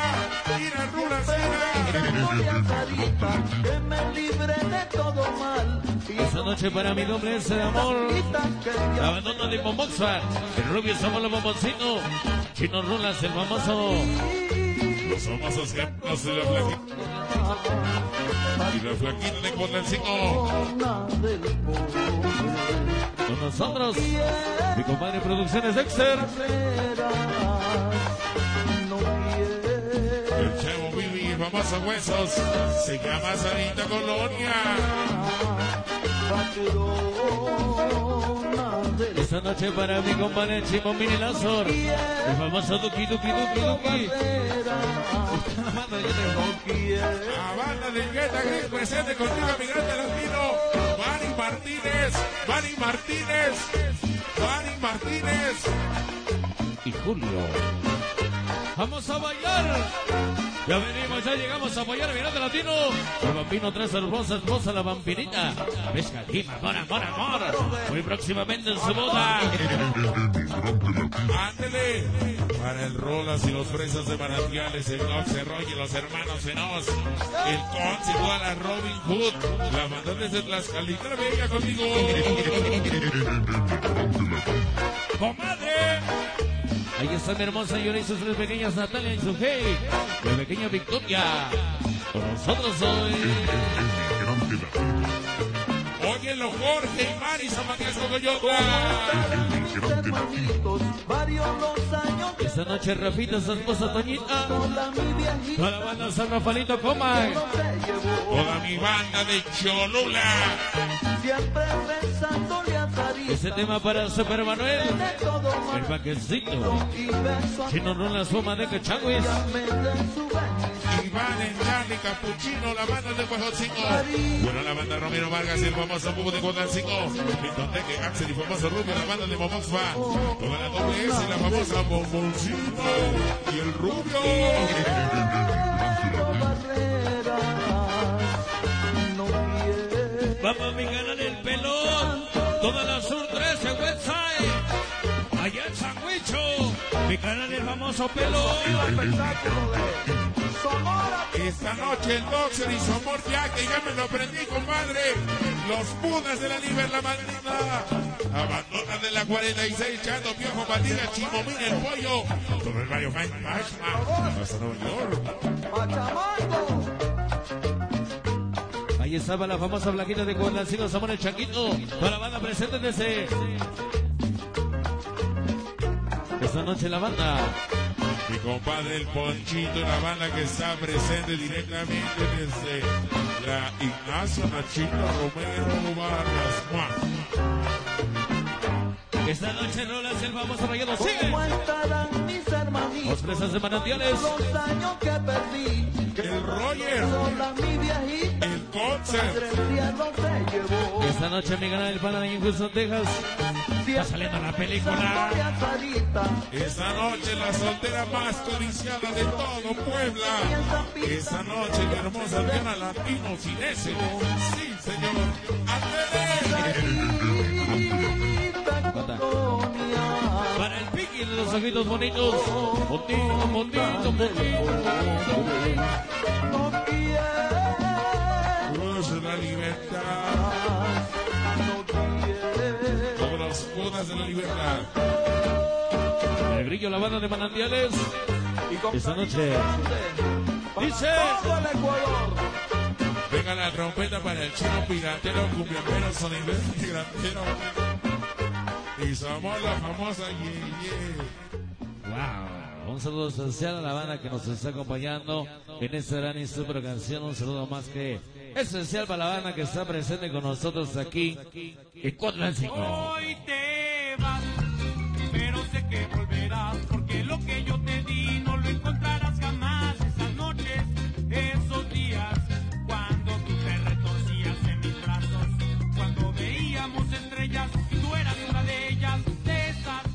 [SPEAKER 1] gira rulas, gira.
[SPEAKER 6] Gloria Sarita, que me libre de todo mal. Y
[SPEAKER 3] Esta noche para mi doble ese de amor. bandona de Momoxa. El Rubio somos los bomboncitos. Chino Rulas, el famoso.
[SPEAKER 1] Los famosos ejemplos de la flaquita. Y la flaquita de
[SPEAKER 6] pobre.
[SPEAKER 3] Con nosotros. Mi compadre Producciones Dexter.
[SPEAKER 1] El Billy, el famoso Huesos. Se llama Sarita Colonia.
[SPEAKER 3] Esta noche para mi compadre Chimo Mini Lazor. El famoso Duki Duki Duki Duki. La banda de
[SPEAKER 1] Guetta Gris presente contigo, mi grande latino. Mari Manny Martínez, Manny Martínez, Manny Martínez.
[SPEAKER 3] y Julio. Vamos a bailar. Ya venimos, ya llegamos a apoyar Miranda Latino. El bambino tres hermosa esposa, la vampirita. Pesca, Dima, amor, amor, amor. Muy próximamente en su boda.
[SPEAKER 1] Ándele. Para el Rolas y los fresas de manantiales, el Nox, Roy y los hermanos Feroz, el Conce, igual a Robin Hood, la mandó desde Tlaxcalita, venga conmigo. ¡Comadre!
[SPEAKER 3] Ahí está mi hermosa Yura y sus tres pequeñas Natalia y su hey. La pequeña Victoria. Con nosotros hoy.
[SPEAKER 1] Óyelo, Jorge y Mari
[SPEAKER 6] años que
[SPEAKER 3] Esta noche Rafita, su esposa Toñita. Toda la banda San Rafaelito Coma.
[SPEAKER 6] no se llevó.
[SPEAKER 1] Toda mi banda de Cholula.
[SPEAKER 6] Siempre pensándole.
[SPEAKER 3] Ese tema para Super Manuel. El
[SPEAKER 6] a
[SPEAKER 3] Chino no la suma de
[SPEAKER 6] bendición.
[SPEAKER 1] Iván, Capuchino, la banda de Cuajotzingo. Bueno, la banda Romero Vargas y el famoso Bubo de Guadalcingo. Entonces que Axel y famoso Rubio, la banda de Momoxfa. Toda la doble S y la famosa Bomboncito. Y el Rubio.
[SPEAKER 3] Vamos mi Pelón. Toda la Sur 13, Westside. Allá en San Huicho. Mi canal El Famoso
[SPEAKER 6] Sonora.
[SPEAKER 1] Esta noche el boxer y su amor ya que ya me lo prendí, compadre. Los Budas de la Liber, la Madrina. Abandona de la 46, Chando, Piojo, Patiga, Chimomín, el Pollo. Todo el barrio Mike Mashma. Hasta Nueva York.
[SPEAKER 3] Ahí estaba la famosa Blanquita de Guadalcancio, Samón el Chanquito. Toda la banda presente desde. Esta noche la banda.
[SPEAKER 1] Mi compadre el Ponchito la banda que está presente directamente desde la Ignacio Nachito Romero Vargas.
[SPEAKER 3] Esta noche rolas el famoso rayado. Sigue.
[SPEAKER 6] ¿Cómo estarán mis
[SPEAKER 3] Los presas de manantiales.
[SPEAKER 6] Los años que perdí.
[SPEAKER 1] El Roger,
[SPEAKER 6] Sola mi viejita. Llevó.
[SPEAKER 3] Esta noche mi canal El Pana de Houston, Texas. Está saliendo la película.
[SPEAKER 1] Esta noche la soltera más codiciada de todo Puebla. Esta noche la hermosa Diana Latino Cinese. Sí, señor.
[SPEAKER 3] Para el piqui de los ojitos bonitos. Bonito, bonito, bonito.
[SPEAKER 1] Libertad.
[SPEAKER 6] No.
[SPEAKER 1] Como los Budas de la libertad.
[SPEAKER 3] El grillo, la banda de manantiales.
[SPEAKER 6] Y con
[SPEAKER 3] Esta noche. Dice.
[SPEAKER 6] todo el Ecuador.
[SPEAKER 1] Venga la trompeta para el chino piratero, cumbiambero, sonidero y grantero. Y somos la famosa Ye Ye.
[SPEAKER 3] Wow. Un saludo especial a la banda que nos está acompañando en esta gran y super canción. Un saludo más que especial para la banda que está presente con nosotros aquí en Cuatro en Cinco.
[SPEAKER 4] Hoy te vas, pero sé que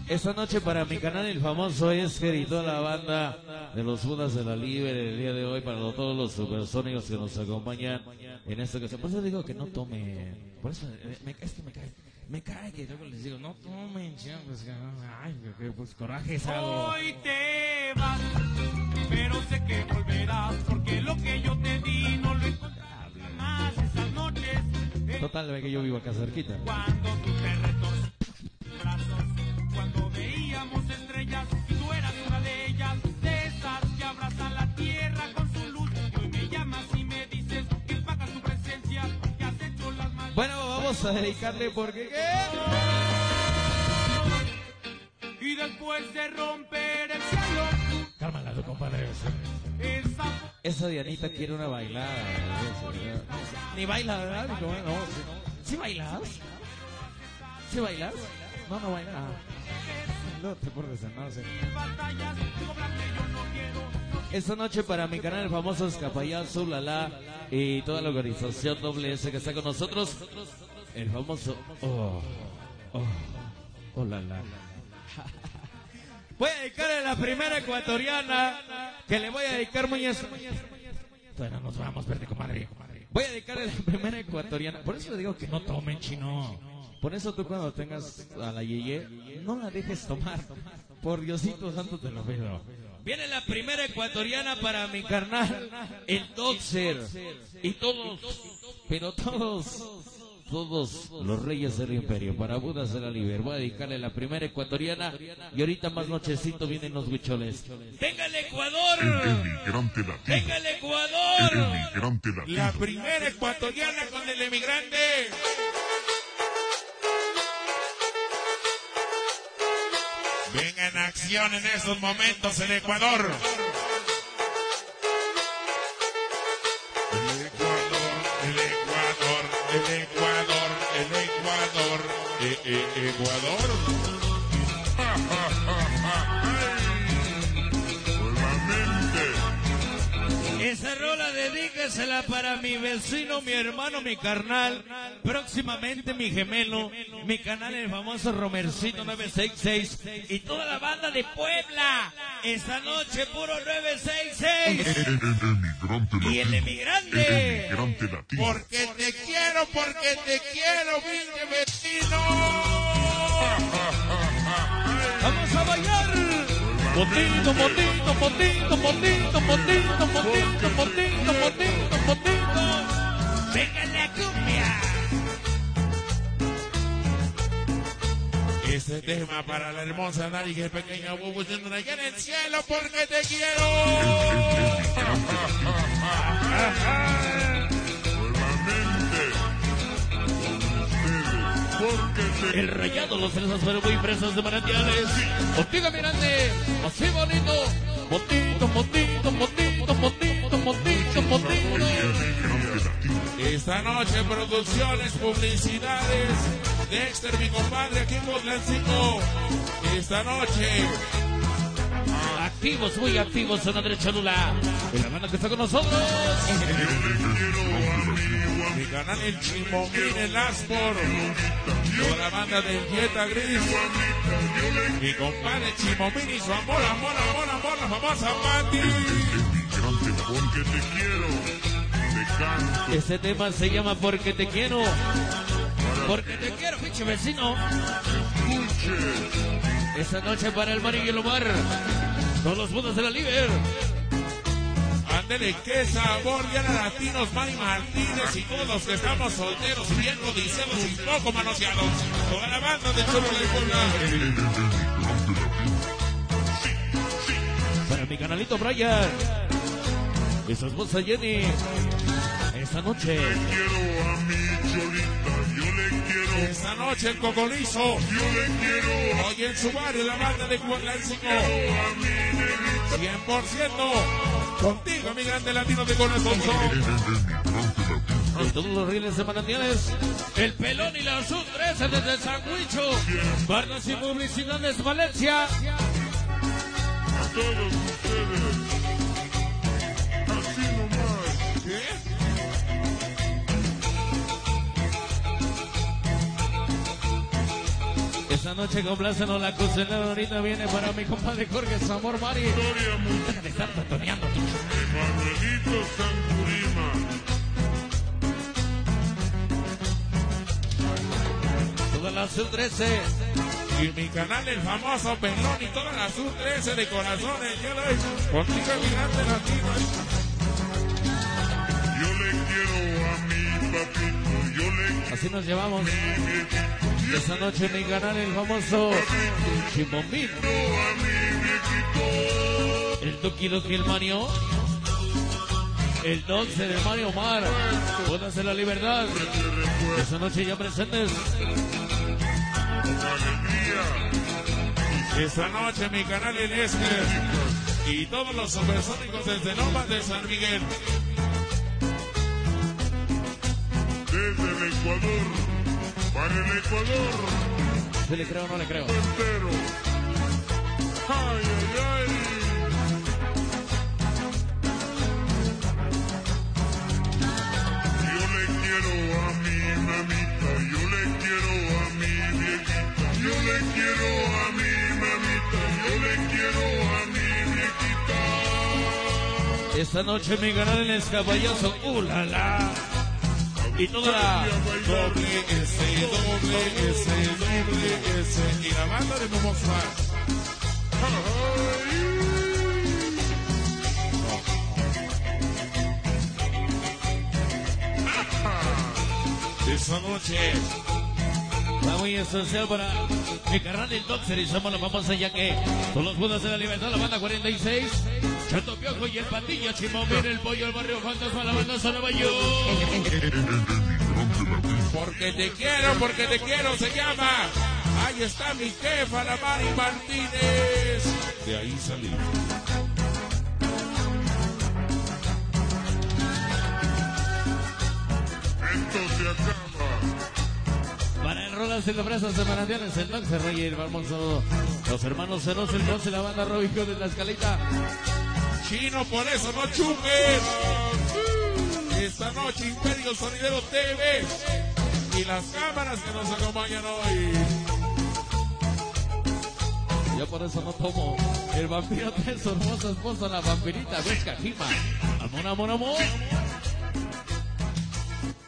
[SPEAKER 3] Esta noche para mi canal el famoso Esger y toda la banda de los Budas de la Libre el día de hoy para todos los supersónicos que nos acompañan en esta ocasión. Por eso digo que no tomen. Por eso eh, me- es que me cae. Me cae que luego les digo, no tomen, pues, ay, pues coraje es algo.
[SPEAKER 4] Hoy te vas, pero sé que volverás, porque lo que yo te di no lo encontrarás jamás. Esas noches,
[SPEAKER 3] Total, ve que yo vivo acá cerquita.
[SPEAKER 4] Cuando tú te retorces cuando veíamos estrellas y tú eras una de ellas, de esas que abrazan la tierra con su luz. Y hoy me llamas y me dices que pagas tu presencia, que has hecho las maldades.
[SPEAKER 3] Bueno, vamos a dedicarle porque ¿qué?
[SPEAKER 4] Y después de romper el cielo,
[SPEAKER 3] Cálmala, tu compadre.
[SPEAKER 4] esa
[SPEAKER 3] Esa Dianita quiere una bailada. Ni baila, ¿verdad? Como- no, sí. ¿Sí bailas? ¿Sí bailas? No, no bailas. No te portes en. Esta noche para mi canal el famoso Escapayazo, Lala y toda la organización doble S que está con nosotros. El famoso. Oh, oh, oh. Voy a dedicarle a la primera ecuatoriana que le voy a dedicar muy es- Todavía no nos vamos, verde comadre. Voy a dedicarle a la primera ecuatoriana. Por eso le digo que no tomen chino. Por eso tú cuando tengas a la Yeye, no la dejes tomar. Por Diosito santo te lo pido. Viene la primera ecuatoriana para mi carnal, el Doxer. Y todos, pero todos, todos los reyes del imperio. Para Budas de la Liber. Voy a dedicarle la primera ecuatoriana. Y ahorita más nochecito vienen los huicholes. ¡Venga el Ecuador!
[SPEAKER 2] El emigrante latino.
[SPEAKER 3] ¡Venga el
[SPEAKER 2] El
[SPEAKER 3] Ecuador!
[SPEAKER 2] emigrante
[SPEAKER 1] La primera ecuatoriana con el emigrante. Venga en acción en estos momentos el Ecuador. El Ecuador, el Ecuador, el Ecuador, el Ecuador, eh, eh, Ecuador.
[SPEAKER 3] Esa rola dedíquesela para mi vecino, mi hermano, mi carnal, próximamente mi gemelo, mi canal el famoso Romercito 966 y toda la banda de Puebla. Esta noche puro 966
[SPEAKER 2] El, el- el emigrante latino.
[SPEAKER 3] y el emigrante
[SPEAKER 2] latino.
[SPEAKER 1] Porque te quiero, porque te quiero, mi vecino.
[SPEAKER 3] Potito, potito, potito, potito, potito, potito, potito, potito, potito. Venga la cumbia.
[SPEAKER 1] Este tema para la hermosa Nari que el pequeño Bubu allá en el cielo porque te quiero.
[SPEAKER 3] El rayado, los fresas pero muy fresas de manantiales. Contigo, grande, así bonito. Motito, motito, motito, motito, motito, motito.
[SPEAKER 1] Esta noche producciones, publicidades. Dexter, mi compadre, aquí en Botlancico. Esta noche,
[SPEAKER 3] Activos, muy activos, zona derecha Lula. La banda que está con nosotros.
[SPEAKER 1] mi canal El Chimomín, el Aspor. Toda la banda del Jetta Gris. Mi compadre Chimomín y su amor, amor, amor, amor, la famosa.
[SPEAKER 2] Emigrante porque te quiero.
[SPEAKER 3] Este tema se llama Porque te quiero. Porque te quiero, pinche vecino. Esta noche para el mar y el mar. Todos los mundos de la Liber.
[SPEAKER 1] Ándele, qué sabor, Diana Latinos, Manny Martínez y todos los que estamos solteros, bien codiciados y poco manoseados. Toda la banda de Chorro de Puebla.
[SPEAKER 3] Para mi canalito Brian. Su esposa Jenny. Esta noche.
[SPEAKER 2] Quiero a mi cholita. Yo le quiero.
[SPEAKER 1] Esta noche el cocolizo. Hoy en su barrio, la banda de
[SPEAKER 2] negrita.
[SPEAKER 1] 100% contigo, mi grande latino de corazón.
[SPEAKER 3] Todos los rieles de manantiales. El pelón y la sub 13 desde el Sandwicho. Bardas y publicidades Valencia.
[SPEAKER 2] A todos ustedes. Así nomás.
[SPEAKER 1] ¿Qué?
[SPEAKER 3] Esta noche complácenos la cocinera ahorita viene para mi compadre Jorge Zamor Mari. Deja de estar tatoneando, tú.
[SPEAKER 2] Manuelito Sangurima.
[SPEAKER 3] Toda la sub 13.
[SPEAKER 1] Y mi canal, el famoso Pelón y toda la sub 13 de corazones. Yo doy contigo, mi grande latino.
[SPEAKER 2] Yo le quiero a mi papito.
[SPEAKER 3] Así nos llevamos. Esta noche mi canal el famoso Chimombín. El Duki Duki el Mario. El 12 de Mario Mar. Pónganse la libertad. Esta noche ya presentes.
[SPEAKER 1] Esta noche mi canal, el Esker. Y todos los supersónicos desde Lomas de San Miguel.
[SPEAKER 2] Desde el Ecuador. Para el Ecuador
[SPEAKER 3] ¿Se le creo o no le creo?
[SPEAKER 2] entero. Ay, ay, ay. Yo le quiero a mi mamita. Yo le Yo le quiero a mi mamita, yo le quiero a mi viejita.
[SPEAKER 3] Esta noche mi canal en el caballoso, ¡uh, la, la! Y toda la...
[SPEAKER 1] Doble S, doble S, doble S. Y la banda de Momo. Esta noche
[SPEAKER 3] Va muy especial para mi carnal el Doxer y somos los famosos ya que son los Budas de la Libertad, la banda 46, Chato Piojo y el Pandilla, Chimomir, el Pollo, el Barrio Fantasma, la banda Nueva York.
[SPEAKER 1] Porque te quiero, porque te quiero, se llama. Ahí está mi jefa, la Mari Martínez. De ahí salí.
[SPEAKER 2] Esto se acaba.
[SPEAKER 3] Para el Rolas de Brazos de Manantiales, el Doxer Rey, el famoso, los hermanos Ceros, el Doce, la banda Robico de la escalita.
[SPEAKER 1] Chino, por eso no chupes. Esta noche Imperio Sonidero TV y las cámaras que nos acompañan hoy.
[SPEAKER 3] Yo por eso no tomo. El vampiro tiene su hermosa esposa, la vampirita Vesca Jima. Amor, amor, amor.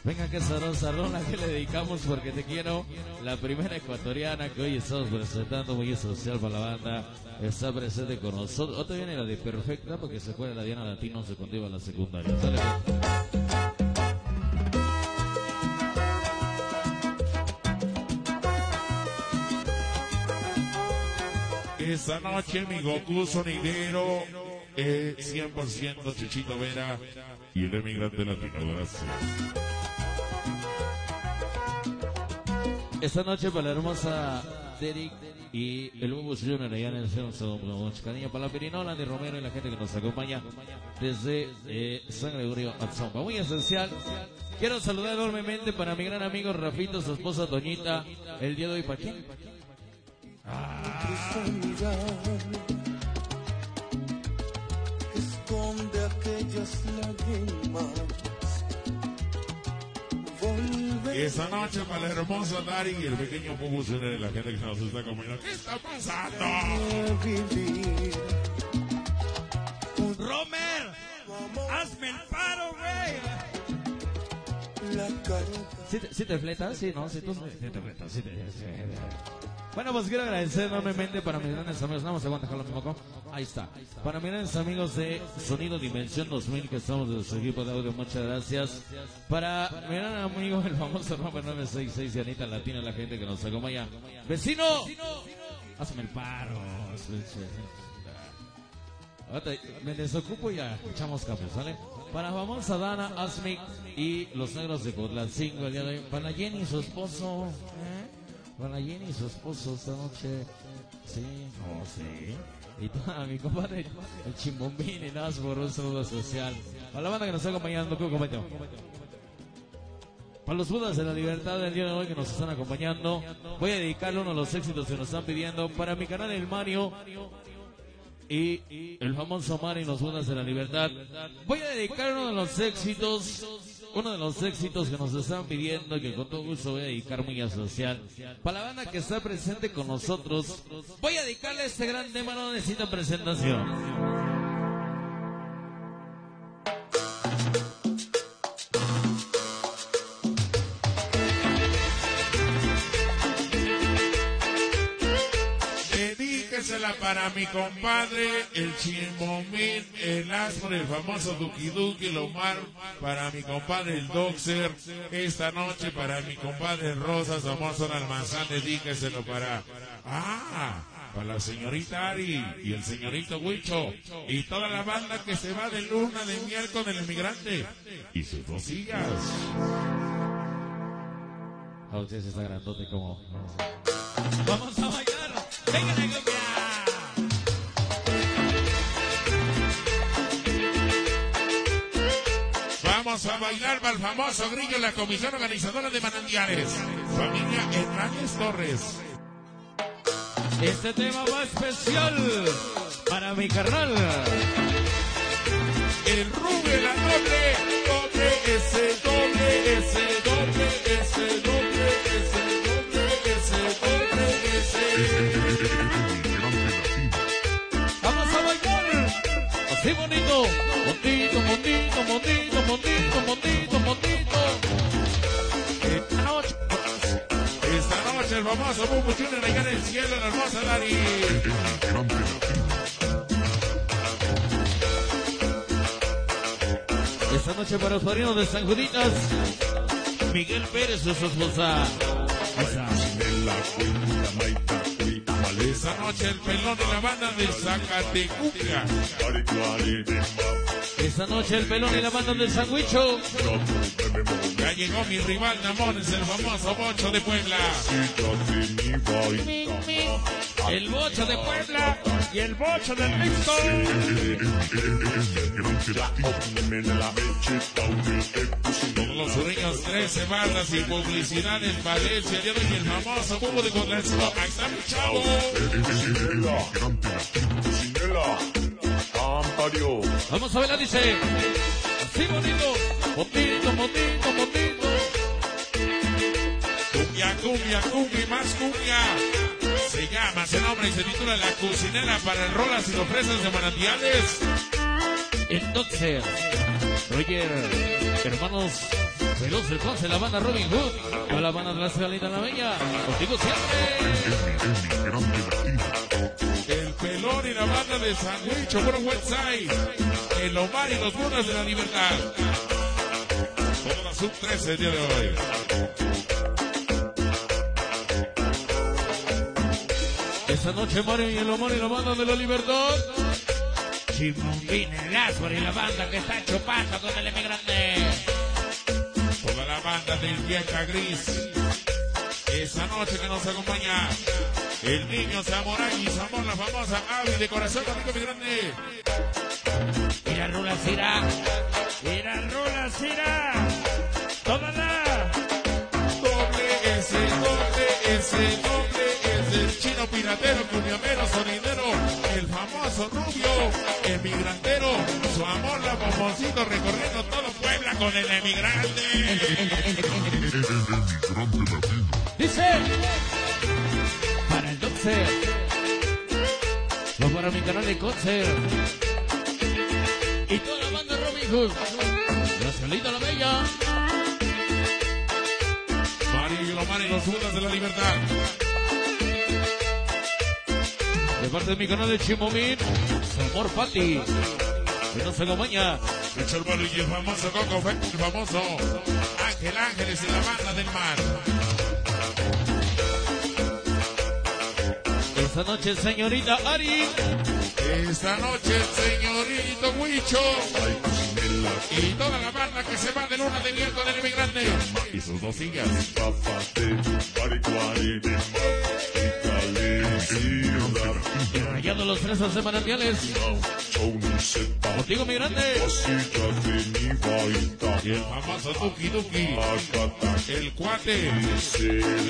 [SPEAKER 3] Venga, que sabrosa rola que le dedicamos porque te quiero. La primera ecuatoriana que hoy estamos presentando, muy especial para la banda, está presente con nosotros. Otra viene la de Perfecta porque se fue la Diana Latino, se contigo a la secundaria.
[SPEAKER 1] Esta noche mi Goku sonidero es 100% Chichito Vera y el emigrante latino. Gracias.
[SPEAKER 3] Esta noche para la hermosa Derek y el Bubus Junior allá en el centro cariño para la Pirinola de Romero y la gente que nos acompaña desde eh, San Gregorio Atzomba. Muy esencial. Quiero saludar enormemente para mi gran amigo Rafito, su esposa Toñita, el día de hoy para quién?
[SPEAKER 7] esconde aquellas lágrimas. Volveré
[SPEAKER 1] Esta noche para la hermosa Dari y el pequeño Junior y la gente que nos está acompañando. ¿Qué está pasando?
[SPEAKER 4] Romer, hazme el paro, güey.
[SPEAKER 3] ¿Sí te, sí te fletas? Sí, ¿no? Sí, tú, sí te fletas, sí te- sí. Bueno, pues quiero agradecer enormemente para mis grandes amigos. Nada más aguanta, dejarlo mismo acá. Ahí está. Para mis grandes amigos de Sonido Dimensión 2000, que estamos de su equipo de audio, muchas gracias. Para mi gran amigo, el famoso Robert 966 de Anita Latina, la gente que nos acompaña. ¡Vecino! Hazme el paro. Me desocupo y ya echamos café, ¿sale? Para famosa Dana, Asmic y los negros de Cotlancingo el día de hoy. Para Jenny y su esposo. ¿eh? Para Jenny y su esposo esta noche. Sí, oh, sí. Y toda mi compadre, el chimbombín y nada por un saludo social. Para la banda que nos está acompañando, ¿qué compañero? Para los Budas de la Libertad del día de hoy que nos están acompañando, voy a dedicarle uno de los éxitos que nos están pidiendo para mi canal El Mario y el famoso Mario y los Budas de la Libertad. Voy a dedicar uno de los éxitos, uno de los éxitos que nos están pidiendo y que con todo gusto voy a dedicar muy especial. Para la banda que está presente con nosotros, voy a dedicarle este gran tema, no necesita presentación.
[SPEAKER 1] Para mi compadre, el Chimomín, el Asmor, el famoso Duki Duki, el Omar, para mi compadre, el Doxer, esta noche para mi compadre Rosa, famoso Almanzán, dedíqueselo para, ah, para la señorita Ari y el señorito Huicho y toda la banda que se va de luna de miel con el inmigrante y sus dos hijas.
[SPEAKER 3] A ustedes está grandote como...
[SPEAKER 4] Vamos a bailar.
[SPEAKER 1] Vamos a bailar para el famoso grillo, la comisión organizadora de manantiales. Familia Hernández Torres.
[SPEAKER 3] Este tema va especial para mi carnal.
[SPEAKER 1] El rubio, la doble, doble S, doble S, doble S, doble S, doble S, doble S.
[SPEAKER 3] Vamos a bailar. Así bonito. Bonito, bonito, bonito, bonito, bonito.
[SPEAKER 1] Esta noche, esta noche el famoso Bubu Junior allá en el cielo, la hermosa Dari.
[SPEAKER 3] Esta noche para los padrinos de San Juditas. Miguel Pérez y su esposa. Esa.
[SPEAKER 1] Esta noche el pelón de la banda de Zacatecuca.
[SPEAKER 3] Esta noche el pelón y la banda del sandwicho.
[SPEAKER 1] Ya llegó mi rival Namones, el famoso Bocho de Puebla.
[SPEAKER 3] El bocho de Puebla y el bocho del.
[SPEAKER 1] Todos los sureños, 13 bandas y publicidad en Valencia. De hoy el famoso Bubu de. Ahí está mi.
[SPEAKER 3] Vamos a verla, dice. Así bonito. Bonito, bonito, bonito.
[SPEAKER 1] Cumbia, cumbia, cumbia y más cumbia. Se llama, se nombra y se titula La Cocinera para el Rolas y los Fresas de Manantiales.
[SPEAKER 3] Entonces, Roger, hermanos, Veloz el Conce, la banda Robin Hood, con la banda de la Ciudadita La Bella, contigo siempre.
[SPEAKER 1] Y la banda de Sandwicho, puro Westside. El Omar y los Bunas de la Libertad. Todo la sub 13 el día de hoy.
[SPEAKER 3] Esta noche Mario y el Omar y la banda de la Libertad. Chimombín, el Asper y la banda que está chupando con el emigrante.
[SPEAKER 1] Toda la banda del Vieja Gris. Esa noche que nos acompaña el niño Samurai y Samón, la famosa Avi de corazón amigo mi grande.
[SPEAKER 3] Mira Rula Cira. Mira Rula Cira. Toda la.
[SPEAKER 1] Doble S, doble S, doble S, el chino piratero, cuniamero, sonidero, el famoso rubio, emigrantero, su amor, la bomboncito, recorriendo todo Puebla con el emigrante.
[SPEAKER 3] Dice. Para mi canal de concert. Y toda la banda Robin Hood. Gracielita la Bella.
[SPEAKER 1] Mario y los Budas de la Libertad.
[SPEAKER 3] De parte de mi canal de Chimomín. Amor Pati. Que no se lo maña.
[SPEAKER 1] Richard Bolo y el famoso Coco el famoso Ángel Ángeles y la banda del mar.
[SPEAKER 3] Esta noche, señorita Ari.
[SPEAKER 1] Esta noche señorito Huicho y toda la banda que se va de luna de miel con el emigrante y sus dos hijas.
[SPEAKER 3] Y rayando los fresas de manantiales. Contigo, mi grande.
[SPEAKER 1] Y el famoso el cuate,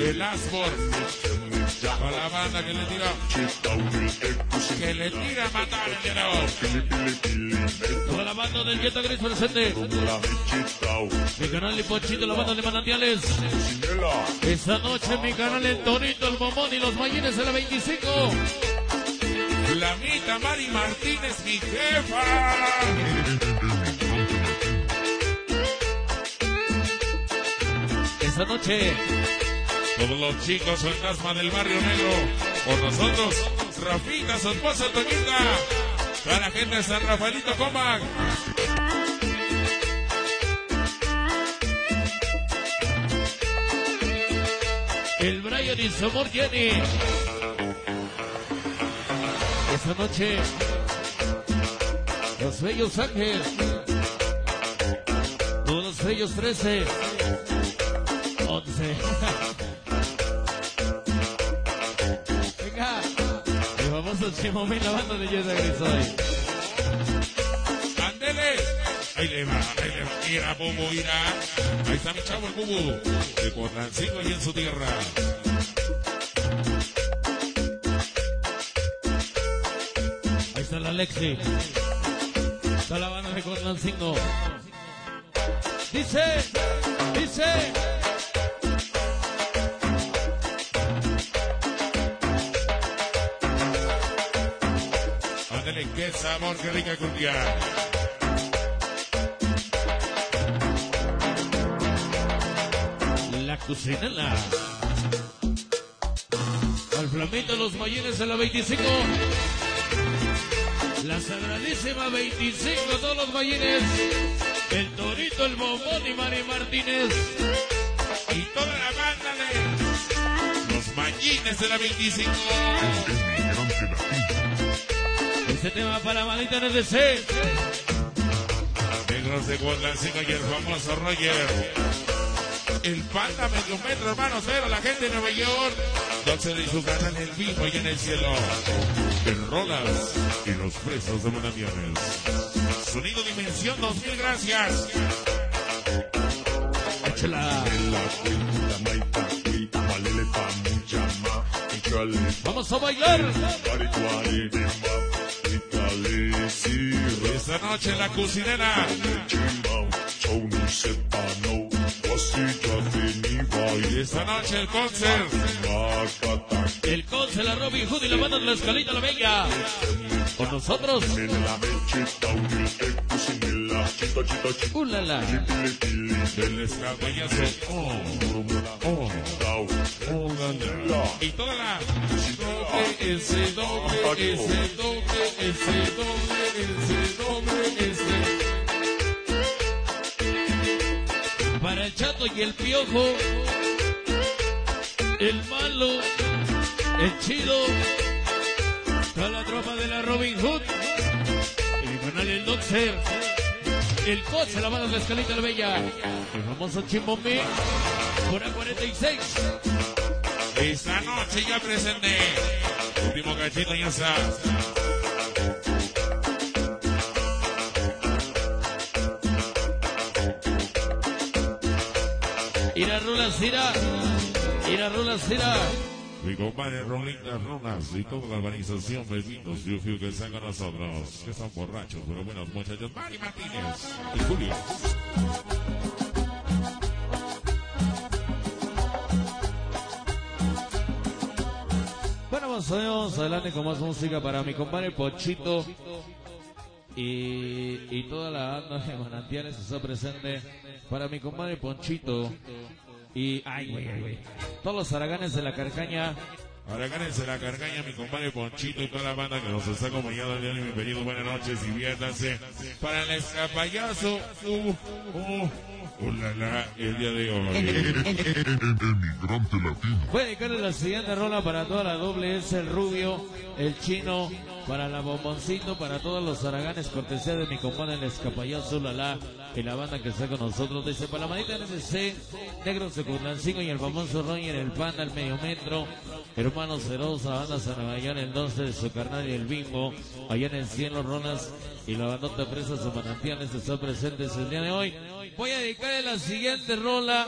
[SPEAKER 1] el Asbor, con la banda que le tira, que le tira a matar el.
[SPEAKER 3] Toda la banda del Jetta Gris presente. Mi canal de Pochito, la banda de manantiales. Esta noche mi canal en Torito, el Momón y los Mayines de la 25.
[SPEAKER 1] La mita Mari Martínez, mi jefa.
[SPEAKER 3] Esta noche,
[SPEAKER 1] Todos los chicos fantasma del barrio negro. Por nosotros, Rafita, su esposa Toñita. Para la gente de San Rafaelito Comac.
[SPEAKER 3] el Brian y su amor Jenny. Esta noche, los Bellos Ángeles. Todos los Bellos 13. 11. Venga, el famoso Chimomín, la banda de Jetta Gris hoy.
[SPEAKER 1] ¡Ándele! Ahí le va, ahí le va. Mira, Bubu, mira. Ahí está mi chavo, el Bubu. De Cuatlancito y en su tierra.
[SPEAKER 3] Alexi. Está la banda de Cornancino. Dice, dice.
[SPEAKER 1] Ándale, qué sabor, qué rica cumbia.
[SPEAKER 3] La cocinela. Al flamito los mayores de la 25. La sagradísima 25, todos los mayines. El Torito, el Bombón y Mari Martínez.
[SPEAKER 1] Y toda la banda de los mallines de la 25.
[SPEAKER 3] Este tema para Manita NDC.
[SPEAKER 1] Negros de Guadalajara y el famoso Roger. El panda metro, hermano cero, la gente de Nueva York. Doxer y su canal en vivo y en el cielo. El Rolas y los presos de Manantiales. Sonido Dimensión 2000, gracias.
[SPEAKER 3] Vamos a bailar.
[SPEAKER 1] Esta noche en la cocinera. Esta noche el concert.
[SPEAKER 3] El Conce, la Robin Hood y la banda de la Escalita La Bella. Con nosotros. Ulala.
[SPEAKER 1] Y toda la doble, ese doble, ese doble, ese doble, ese doble, ese.
[SPEAKER 3] Para el chato y el piojo. El malo. El chido. Toda la tropa de la Robin Hood. El canal El Doxer. El coche, la banda de Escalita La Bella. El famoso Chimbombe. Por A46.
[SPEAKER 1] Esta noche ya presente. Último cachito ya está.
[SPEAKER 3] Ira Rulas, Ira. Ira Rulas, Ira.
[SPEAKER 1] Mi compadre Rolita Ronas y toda la organización Bebitos Yufiu que están con nosotros. Que son borrachos, pero buenos muchachos. Mari Martínez y Julio.
[SPEAKER 3] Bueno, vamos adelante con más música para mi compadre Pochito. Y, y toda la banda de manantiales está presente para mi compadre Ponchito. Y, ay, güey, ay, güey. Todos los araganes de la carcaña.
[SPEAKER 1] Ahora gánense la cargaña, mi compadre Ponchito y toda la banda que nos está acompañando el día de. Bienvenidos, buenas noches, diviértanse. Para el escapayazo, uh, uh, uh, la, la, el día de hoy.
[SPEAKER 5] Emigrante latino.
[SPEAKER 3] Voy a dedicarle la siguiente rola para toda la doble S, el rubio, el chino, para la bomboncito, para todos los araganes, cortesía de mi compadre el escapayazo, la la, y la banda que está con nosotros. Dice, para la manita NSC, Negro Secundancingo y el famoso Roger, el panda, el medio metro, hermano Cerosa, banda San el 12 de su carnal y el bimbo, allá en el cielo, Ronas, y la bandota presa de manantiales están presentes el día de hoy. Voy a dedicarle la siguiente rola,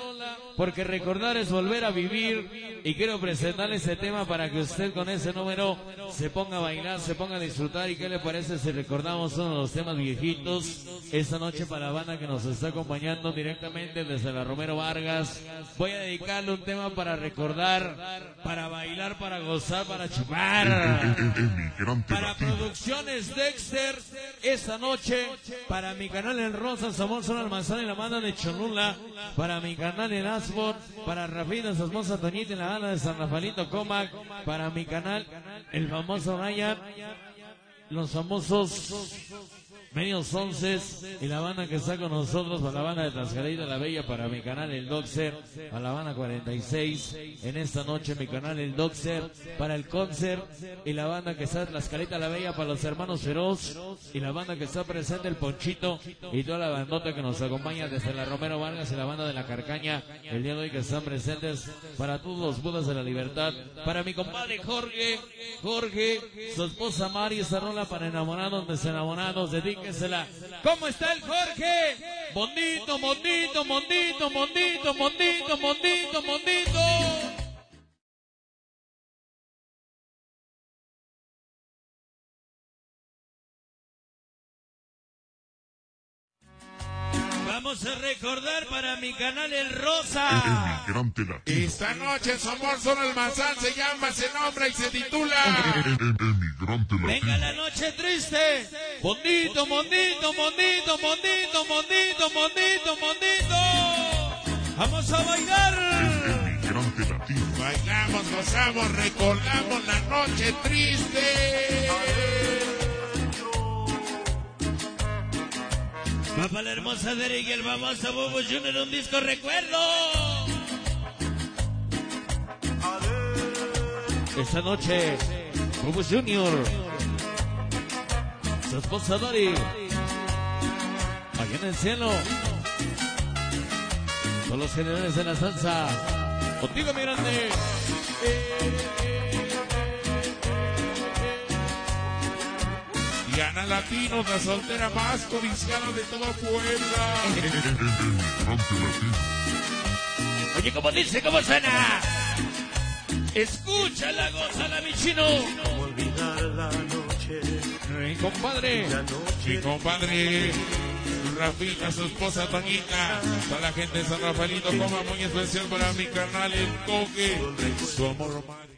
[SPEAKER 3] porque recordar es volver a vivir, y quiero presentarle ese tema para que usted con ese número se ponga a bailar, se ponga a disfrutar, y qué le parece si recordamos uno de los temas viejitos, esta noche para la banda que nos está acompañando directamente desde la Romero Vargas. Voy a dedicarle un tema para recordar, para bailar, para gozar, para chupar. Para. Producciones Dexter, esta noche, para mi canal en Rosa, Samón Son Almanzán y la banda de Para mi canal en Asford, para Rafina Sosmosa Toñita y la banda de San Rafaelito Comac, para mi canal, el famoso Ryan, los famosos medios once y la banda que está con nosotros para la banda de Transcarita la Bella para mi canal el Doxer a la banda 46 en esta noche mi canal el Doxer para el concert y la banda que está de Transcarita la Bella para los hermanos Feroz y la banda que está presente el Ponchito y toda la bandota que nos acompaña desde la Romero Vargas y la banda de la Carcaña el día de hoy que están presentes para todos los Budas de la Libertad para mi compadre Jorge Jorge su esposa Mari esta rola para enamorados desenamorados ¿cómo está el Jorge? Mondito, mondito, mondito, mondito, mondito, mondito, mondito Vamos a recordar para mi canal El Rosa.
[SPEAKER 5] Emigrante latino.
[SPEAKER 1] Esta noche Somos solo el Manzán se llama, se nombra y se titula.
[SPEAKER 5] Emigrante
[SPEAKER 3] Venga
[SPEAKER 5] latino.
[SPEAKER 3] la noche triste. Mondito, mondito, mondito, mondito, mondito, mondito, mondito. Vamos a bailar.
[SPEAKER 5] Emigrante latino.
[SPEAKER 1] Bailamos, gozamos, recordamos la noche triste.
[SPEAKER 3] Para la hermosa Derek y el famoso Bobo Junior un disco recuerdo. Esta noche, Bobo Junior, su esposa Dori, allá en el cielo, son los generales de la salsa. Contigo, mi grande.
[SPEAKER 1] Diana Latino, la soltera más codiciada de toda Puebla.
[SPEAKER 3] Oye, ¿cómo dice? ¿Cómo suena? Escúchala, gózala, mi chino.
[SPEAKER 7] olvidar la noche,
[SPEAKER 3] Mi compadre.
[SPEAKER 7] la noche
[SPEAKER 1] Mi compadre Rafita, su esposa Toñita, para la gente de San Rafaelito, coma muy especial para mi canal El Coque, su amor romántico.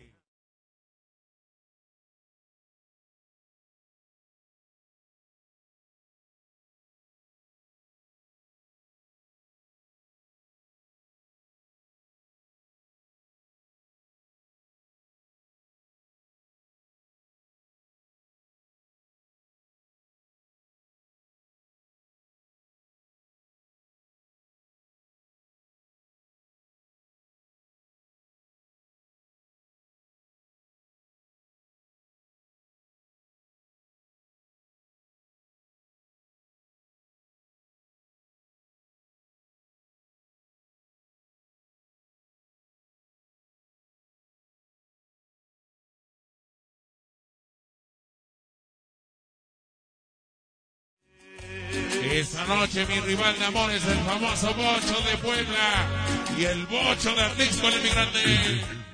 [SPEAKER 1] Esta noche mi rival de amor es el famoso Bocho de Puebla y el Bocho de Atlixco, el inmigrante.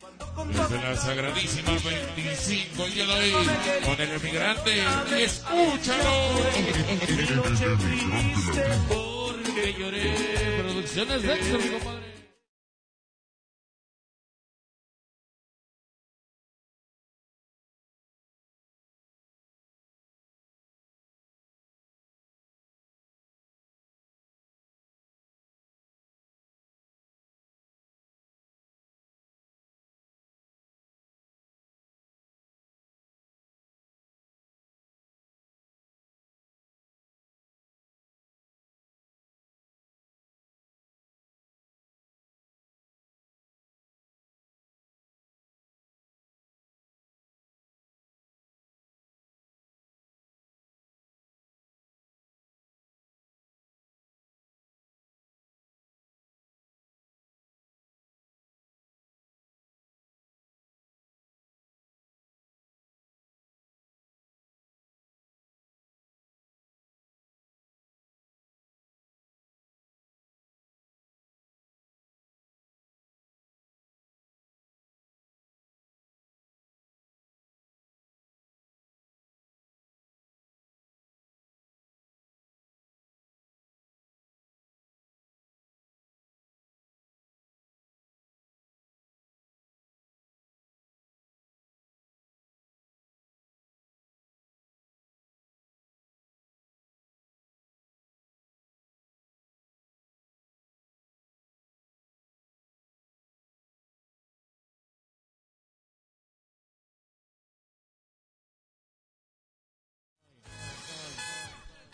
[SPEAKER 1] Desde la sagradísima 25 el día de hoy con el emigrante. Escúchalo.
[SPEAKER 3] Porque lloré. Producciones de compadre.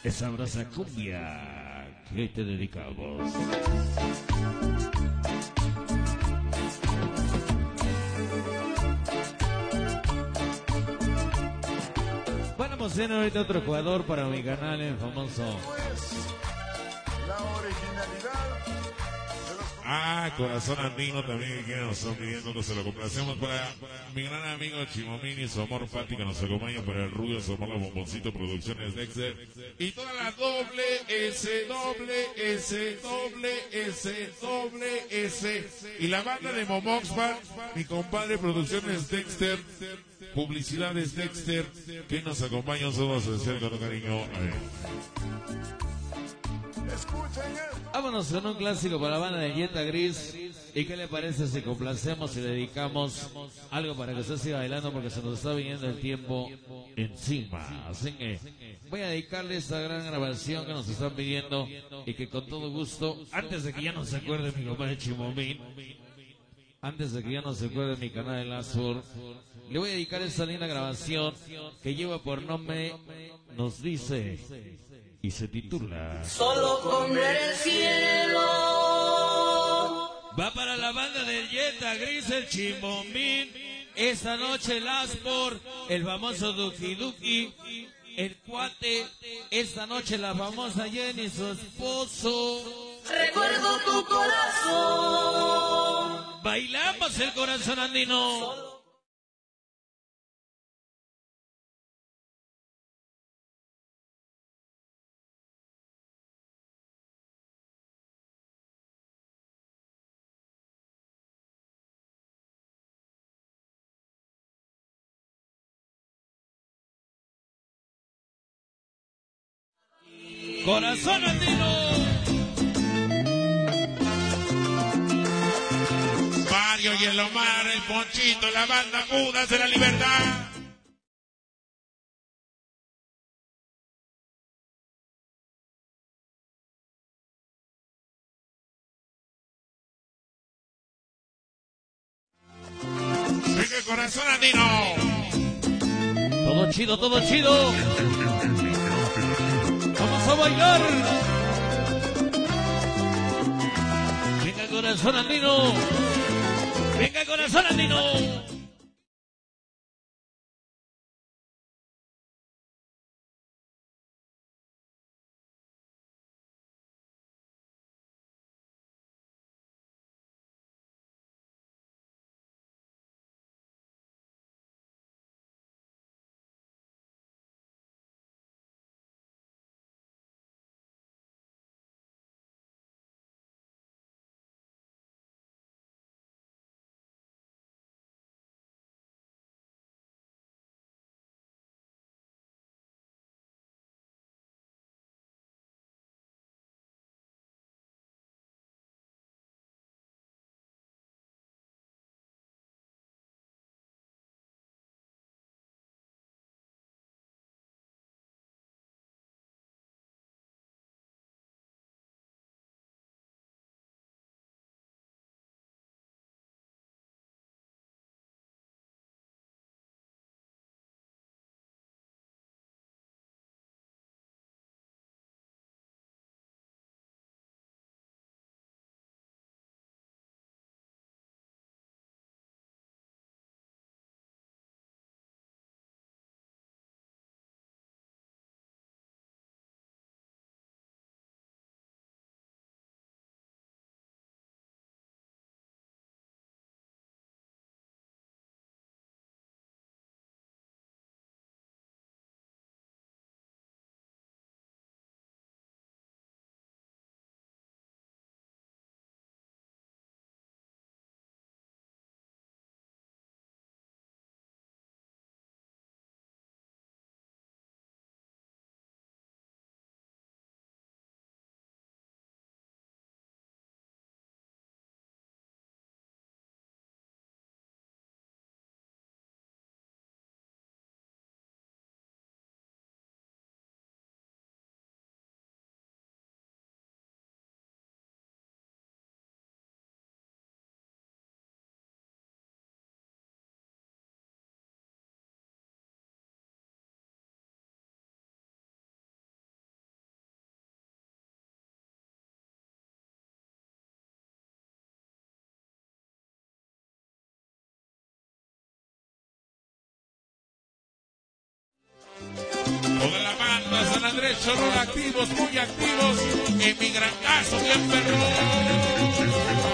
[SPEAKER 3] Esa sabrosa cumbia que te dedicamos. Bueno, pues viene ahorita otro jugador para mi canal, el famoso.
[SPEAKER 2] La originalidad
[SPEAKER 1] Ah, corazón andino también que nos están pidiendo que se lo complacemos para mi gran amigo Chimomini, su amor Pati que nos acompaña para el Rubio, su amor Bomboncito Producciones Dexter y toda la doble S, doble S, doble S, doble S y la banda de Momoxpa, mi compadre Producciones Dexter, Publicidades Dexter, que nos acompaña un saludo especial con cariño.
[SPEAKER 2] Escuchen.
[SPEAKER 3] Vámonos con un clásico para la banda de Jetta Gris. ¿Y qué le parece si complacemos y dedicamos algo para que usted siga bailando porque se nos está viniendo el tiempo encima? Así que voy a dedicarle esta gran grabación que nos están pidiendo y que con todo gusto, antes de que ya no se acuerde mi compadre Chimomín, antes de que ya no se acuerde mi canal de Lazur, le voy a dedicar esta linda grabación que lleva por nombre Nos dice y se titula
[SPEAKER 8] Solo con ver el cielo.
[SPEAKER 3] Va para la banda de Jetta Gris, el Chimbombín. Esta noche el Aspor, el famoso Duki Duki, el Cuate. Esta noche la famosa Jenny, su esposo.
[SPEAKER 8] Recuerdo tu corazón.
[SPEAKER 3] Bailamos el corazón andino. Corazón andino.
[SPEAKER 1] Mario y el Omar, el Ponchito, la banda Mudas de la Libertad. Corazón andino.
[SPEAKER 3] Todo chido, todo chido. Bailar. Venga, corazón andino. Venga, corazón andino.
[SPEAKER 1] Cholula activos, muy activos. En mi gran caso, bien perrón.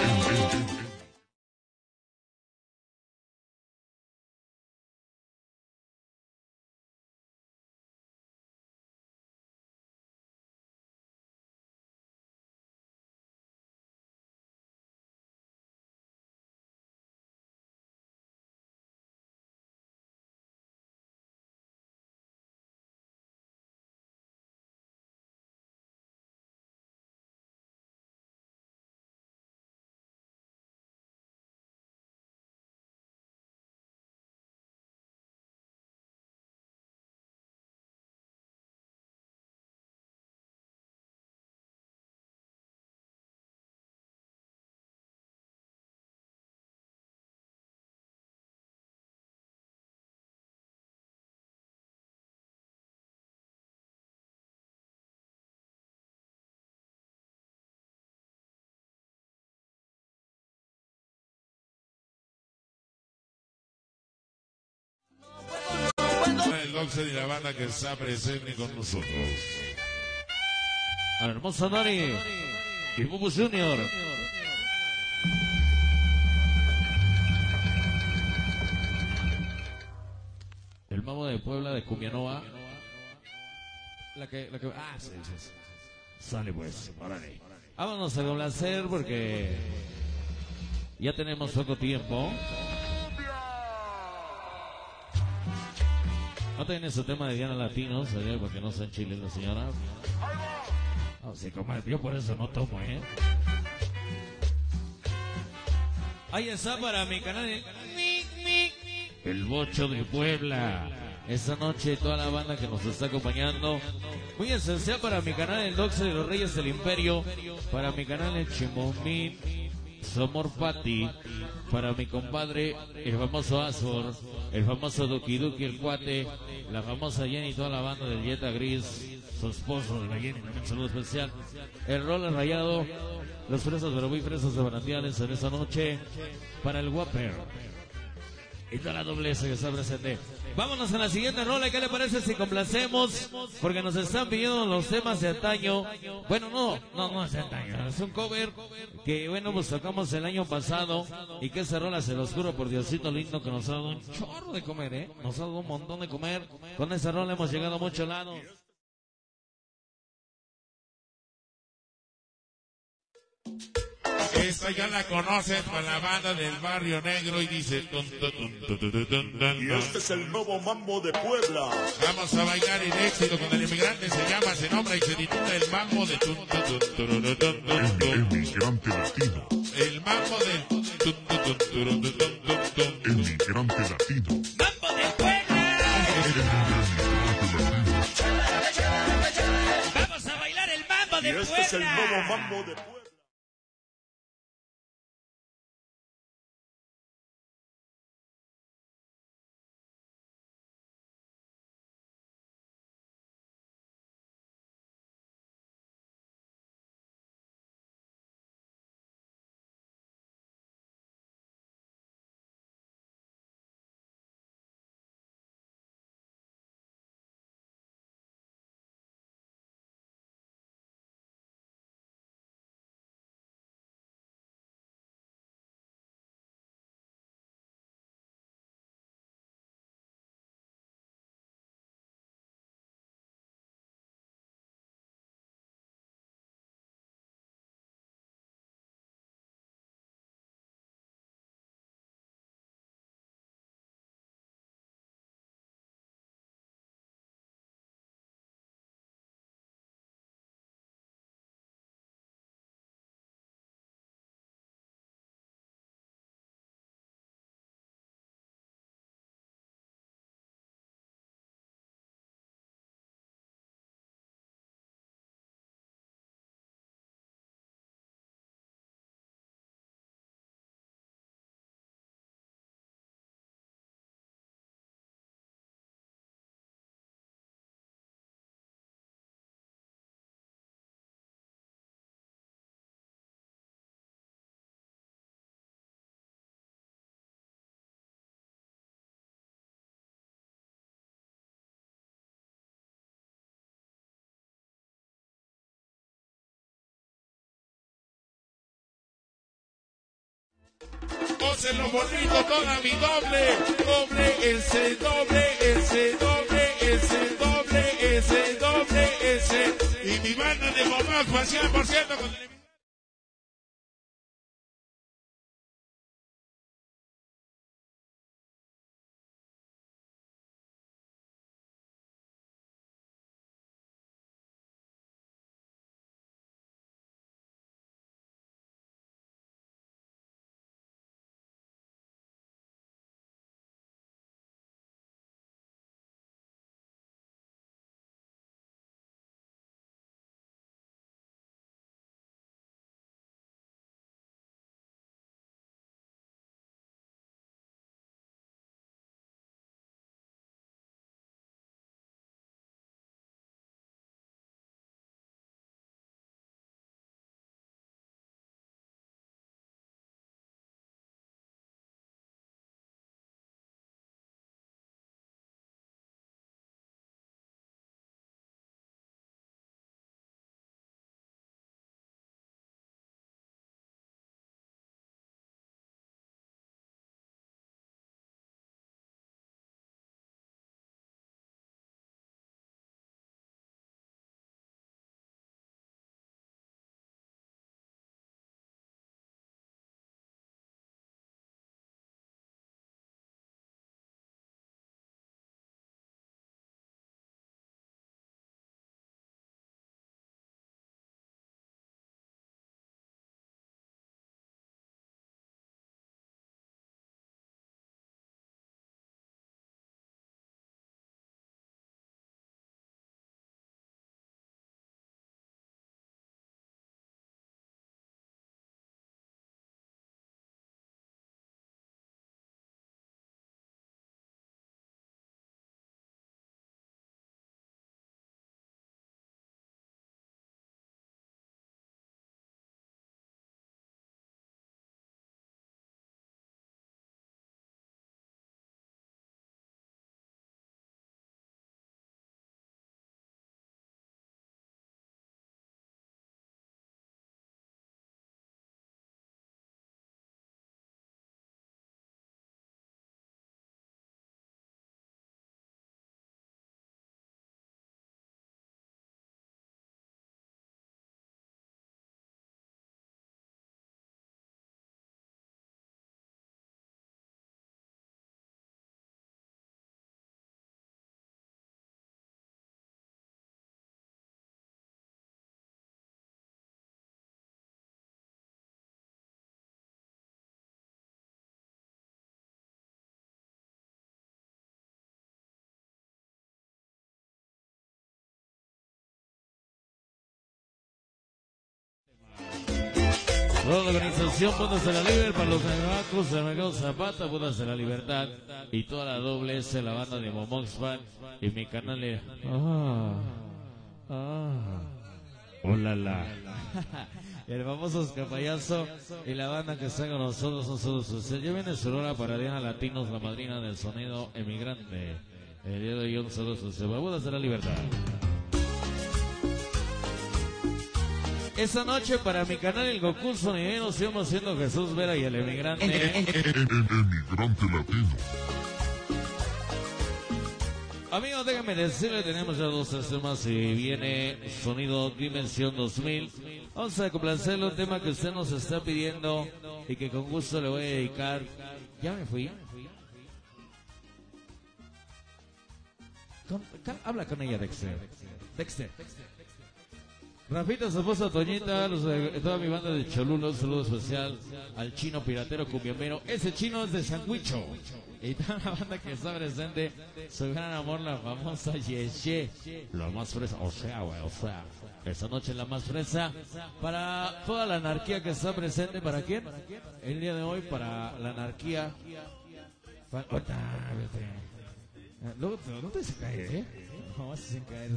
[SPEAKER 1] El Doxer y la banda que está presente con nosotros.
[SPEAKER 3] A la hermosa Dani y Bubu Junior. El mamo de Puebla de Cumianoa. La que, la que, ah, sí, sí, sí. Sale pues, órale. Vámonos a complacer porque ya tenemos poco tiempo. No tiene su tema de Diana Latino, porque no sea en Chile la señora. No, sí, comadre, yo por eso no tomo, ¿eh? Ahí está para mi canal el, el Bocho de Puebla. Esta noche toda la banda que nos está acompañando. Muy esencial para mi canal el Doxe de los Reyes del Imperio. Para mi canal el Chimomín. Somor Pati. Para mi compadre, el famoso Azor. El famoso Duki Duki, el cuate. La famosa Jenny, toda la banda del Jetta Gris. Su esposo de la Jenny, también un saludo especial. El Roller Rayado. Los fresas, pero muy fresas de Barandiales en esta noche. Para el Whopper. Y toda la dobleza que está presente. Vámonos a la siguiente rola. ¿Qué le parece si complacemos? Porque nos están pidiendo los temas de antaño. Bueno, no, no, no es de antaño. Es un cover que, bueno, pues tocamos el año pasado. Y que esa rola, se los juro por Diosito lindo, que nos ha dado un chorro de comer, ¿eh? Nos ha dado un montón de comer. Con esa rola hemos llegado a muchos lados.
[SPEAKER 1] Esta ya la conocen con la banda del Barrio Negro y dice... tun, tun, tun.
[SPEAKER 7] Y este es el nuevo mambo de Puebla.
[SPEAKER 1] Vamos a bailar en éxito con el inmigrante, se llama, se nombra y se titula El Mambo de tun, tun.
[SPEAKER 5] Emigrante latino.
[SPEAKER 1] El Mambo del tun.
[SPEAKER 5] Emigrante latino.
[SPEAKER 3] ¡Mambo de Puebla! ¡Vamos a bailar el mambo
[SPEAKER 7] Y este es el nuevo
[SPEAKER 3] Puebla!
[SPEAKER 7] mambo de Puebla.
[SPEAKER 1] Óselo bonito, toda mi doble, doble, ese doble, ese doble, ese doble, ese doble, ese. Y mi banda de mamá facial, por cierto, con el...
[SPEAKER 3] organización Bodas de la Liber para los el mercado Zapata, Bodas de la Libertad y toda la doble S, la banda de Momox Band y mi canal de... Ah, ah, hola la. El famoso Escapayazo y la banda que está con nosotros son todos ustedes. Ya viene Sonora para Diana Latinos, la madrina del sonido emigrante. El día de hoy un ustedes. Bodas de la Libertad. Esa noche para mi canal El Goku Sonidero sigamos siendo Jesús Vera y el emigrante.
[SPEAKER 2] Emigrante latino.
[SPEAKER 3] Amigos, déjenme decirle, tenemos ya dos temas y viene Sonido Dimensión 2000. Vamos a complacerle un tema que usted nos está pidiendo y que con gusto le voy a dedicar. Ya me fui. Con- ca- habla con ella, Dexter. Dexter. Rafita, su esposa Toñita, de- toda mi banda de Cholula, un saludo especial al chino piratero cumbiamero. Ese chino es de Sanguicho. Y toda la banda que está presente, su gran amor, la famosa Yeye. Lo más fresa, o sea, güey, o sea. Esta noche la más fresa para toda la anarquía que está presente. ¿Para quién? El día de hoy para la anarquía. Pa- Ahorita, vete. Eh, Luego te- no te se cae, ¿eh? No vas sin caer.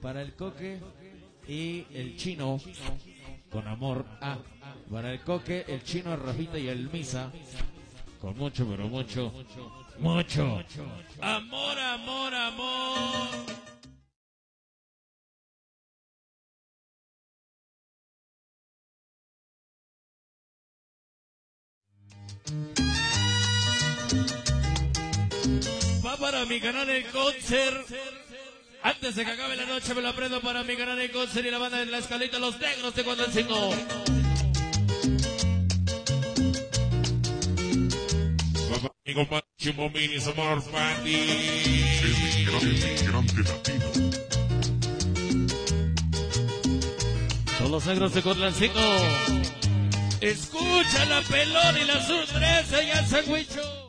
[SPEAKER 3] Para el coque y el chino con amor a. Para el coque, el chino, el rojita y el misa. Con mucho, pero mucho, mucho. Amor, amor, amor. Va para mi canal el concert. Antes de que acabe la noche me lo aprendo para mi canal el concert y la banda de la escalita Los Negros de cuando el signo.
[SPEAKER 1] Mi compadre Chimbo Mini, somos
[SPEAKER 5] latino.
[SPEAKER 3] Son los negros de Cotlancico. Escucha la pelón y la sur 13 y el sandwicho.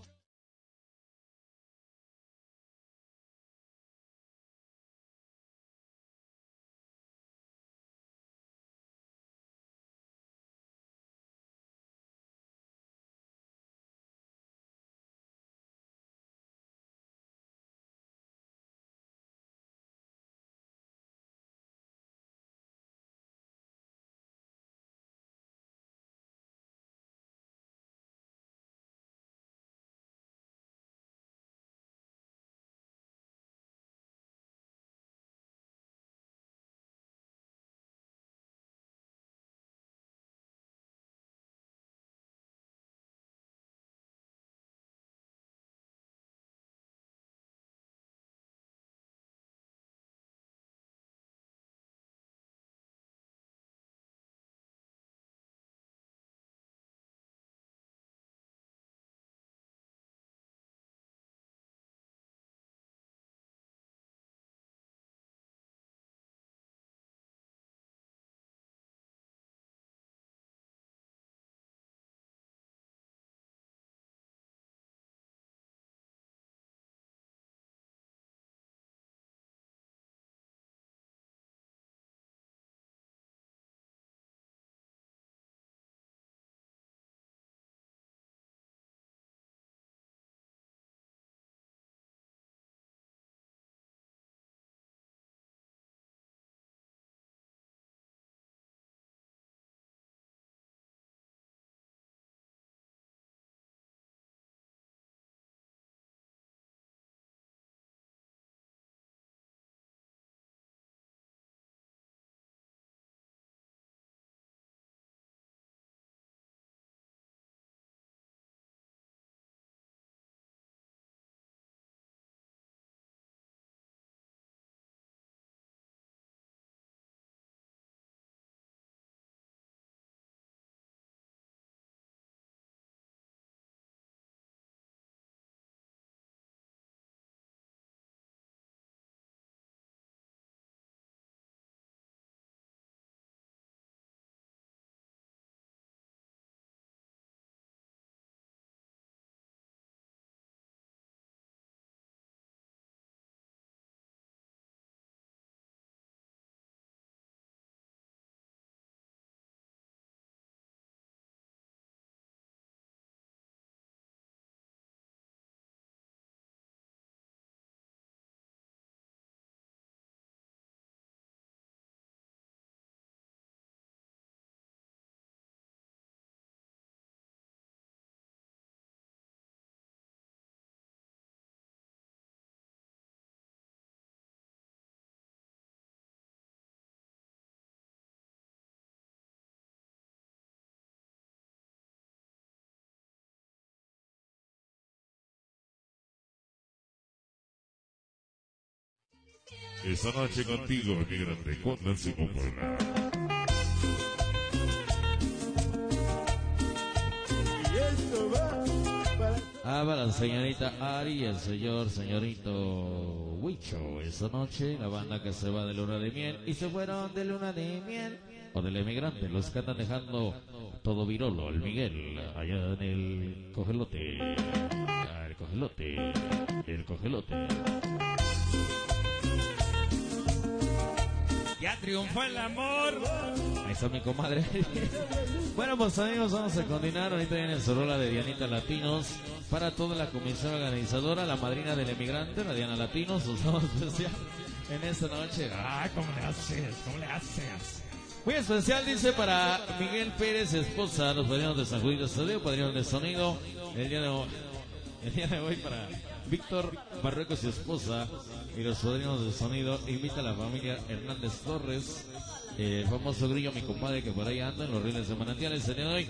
[SPEAKER 1] Esta noche contigo, mi grande, con Nancy Popular.
[SPEAKER 3] Ah, para la señorita Ari y el señor, señorito Huicho. Esta noche, la banda que se va de luna de miel y se fueron de luna de miel. O del emigrante, los que andan dejando todo virolo, el Miguel, allá en el cogelote. Ah, el cogelote, el cogelote.
[SPEAKER 4] Ya triunfó el amor.
[SPEAKER 3] Ahí está mi comadre. bueno, pues amigos, vamos a continuar. Ahorita viene su rola de Dianita Latinos para toda la comisión organizadora, la madrina del emigrante, la Diana Latinos, su especial en esta noche.
[SPEAKER 4] Ah, ¿cómo le haces? ¿Cómo le haces?
[SPEAKER 3] Muy especial, dice, para Miguel Pérez, esposa, los padrinos de San Juan de Estadio, padrinos de sonido. El día de hoy, el día de hoy para Víctor Marruecos y esposa y los padrinos de sonido. Invita a la familia Hernández Torres, el famoso grillo, mi compadre que por ahí anda en los rieles de manantiales el día hoy.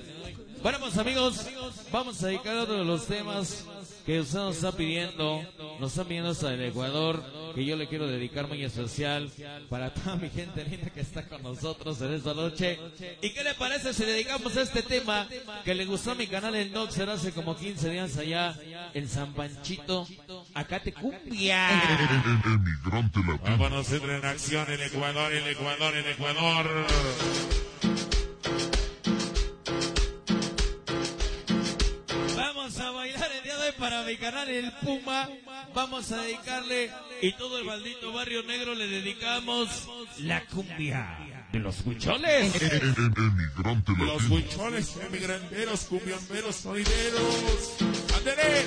[SPEAKER 3] Bueno, pues amigos, vamos a dedicar otro de los temas que usted nos está pidiendo, nos está pidiendo hasta el Ecuador, que yo le quiero dedicar muy especial para toda mi gente linda que está con nosotros en esta noche. ¿Y qué le parece si dedicamos este tema que le gustó a mi canal el Noxer hace como 15 días allá en San Panchito? Acá te cumbia.
[SPEAKER 7] Emigrante latino.
[SPEAKER 1] Vámonos, en acción el Ecuador, el Ecuador, el Ecuador.
[SPEAKER 3] Vamos a bailar el para mi canal El Puma. Vamos a dedicarle y todo el maldito barrio negro le dedicamos la cumbia de los huicholes.
[SPEAKER 1] Los huicholes, emigranteros, cumbionderos, sonideros. ¡Anderé!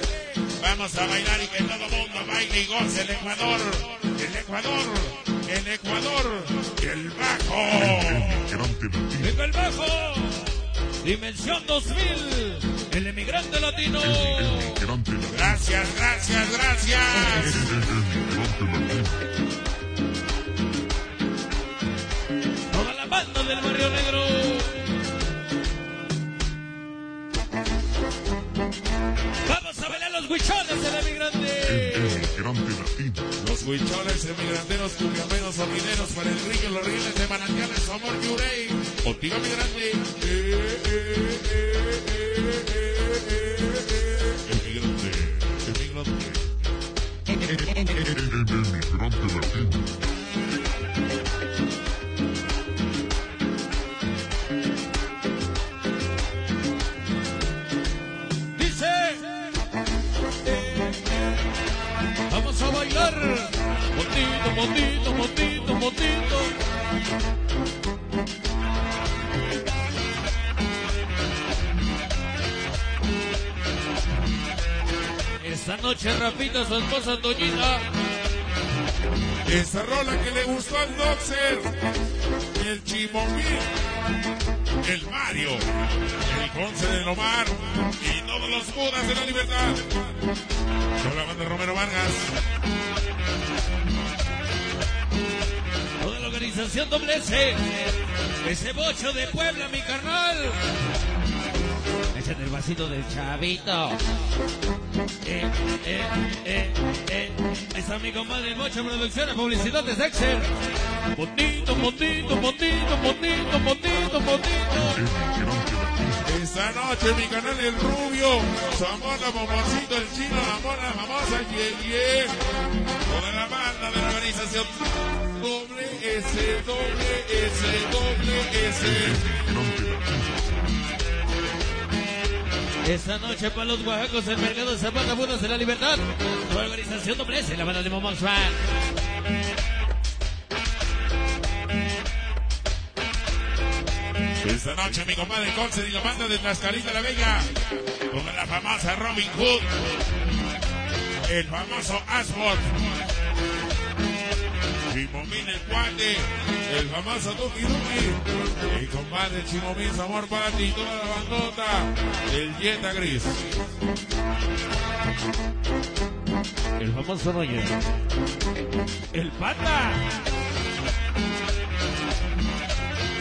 [SPEAKER 1] Vamos a bailar y que todo mundo baile y goce el Ecuador. El Ecuador, el Ecuador, el bajo.
[SPEAKER 3] Venga el bajo. Dimensión 2000. El emigrante latino.
[SPEAKER 1] Gracias, gracias, gracias.
[SPEAKER 3] Toda la banda del barrio negro. Vamos a bailar los huicholes del emigrante.
[SPEAKER 7] Emigrante latino.
[SPEAKER 1] Los huicholes, emigranteros, cumbiomeros, sonideros, para el río, los rieles de manantiales, amor, yurey. Contigo, migrante. Eh, eh, eh, eh,
[SPEAKER 3] Dice. Vamos a bailar. Motito, motito, motito, Esta noche Rafita, su esposa Antoñita.
[SPEAKER 1] Esa rola que le gustó al Doxer, el Chimomí, el Mario, el Ponce de Lomar y todos los Budas de la Libertad. Con la banda Romero Vargas.
[SPEAKER 3] Toda la organización doble S. Ese bocho de Puebla, mi carnal. Échate el vasito del chavito. Eh, eh, eh, eh. Ahí el bocho producciones, publicidad de bonito, bonito, bonito, bonito, bonito.
[SPEAKER 7] Emigrante latino.
[SPEAKER 1] Esta noche mi canal El Rubio, su amor la bomboncito, el chino, la amor la famosa Ye Ye. Toda la banda de la organización doble S, doble S, doble S.
[SPEAKER 3] Esta noche para los oaxacos, el mercado de Zapata Budas de la Libertad. Tu organización S, la banda de Swag.
[SPEAKER 1] Esta noche mi compadre Conce y la banda de Tlaxcalita la Bella, con la famosa Robin Hood, el famoso Ashford, Chimomín el Cuate, el famoso Duki Duki, mi compadre Chimomín amor para ti, toda la bandota, el Jetta Gris.
[SPEAKER 3] El famoso rollo. El pata.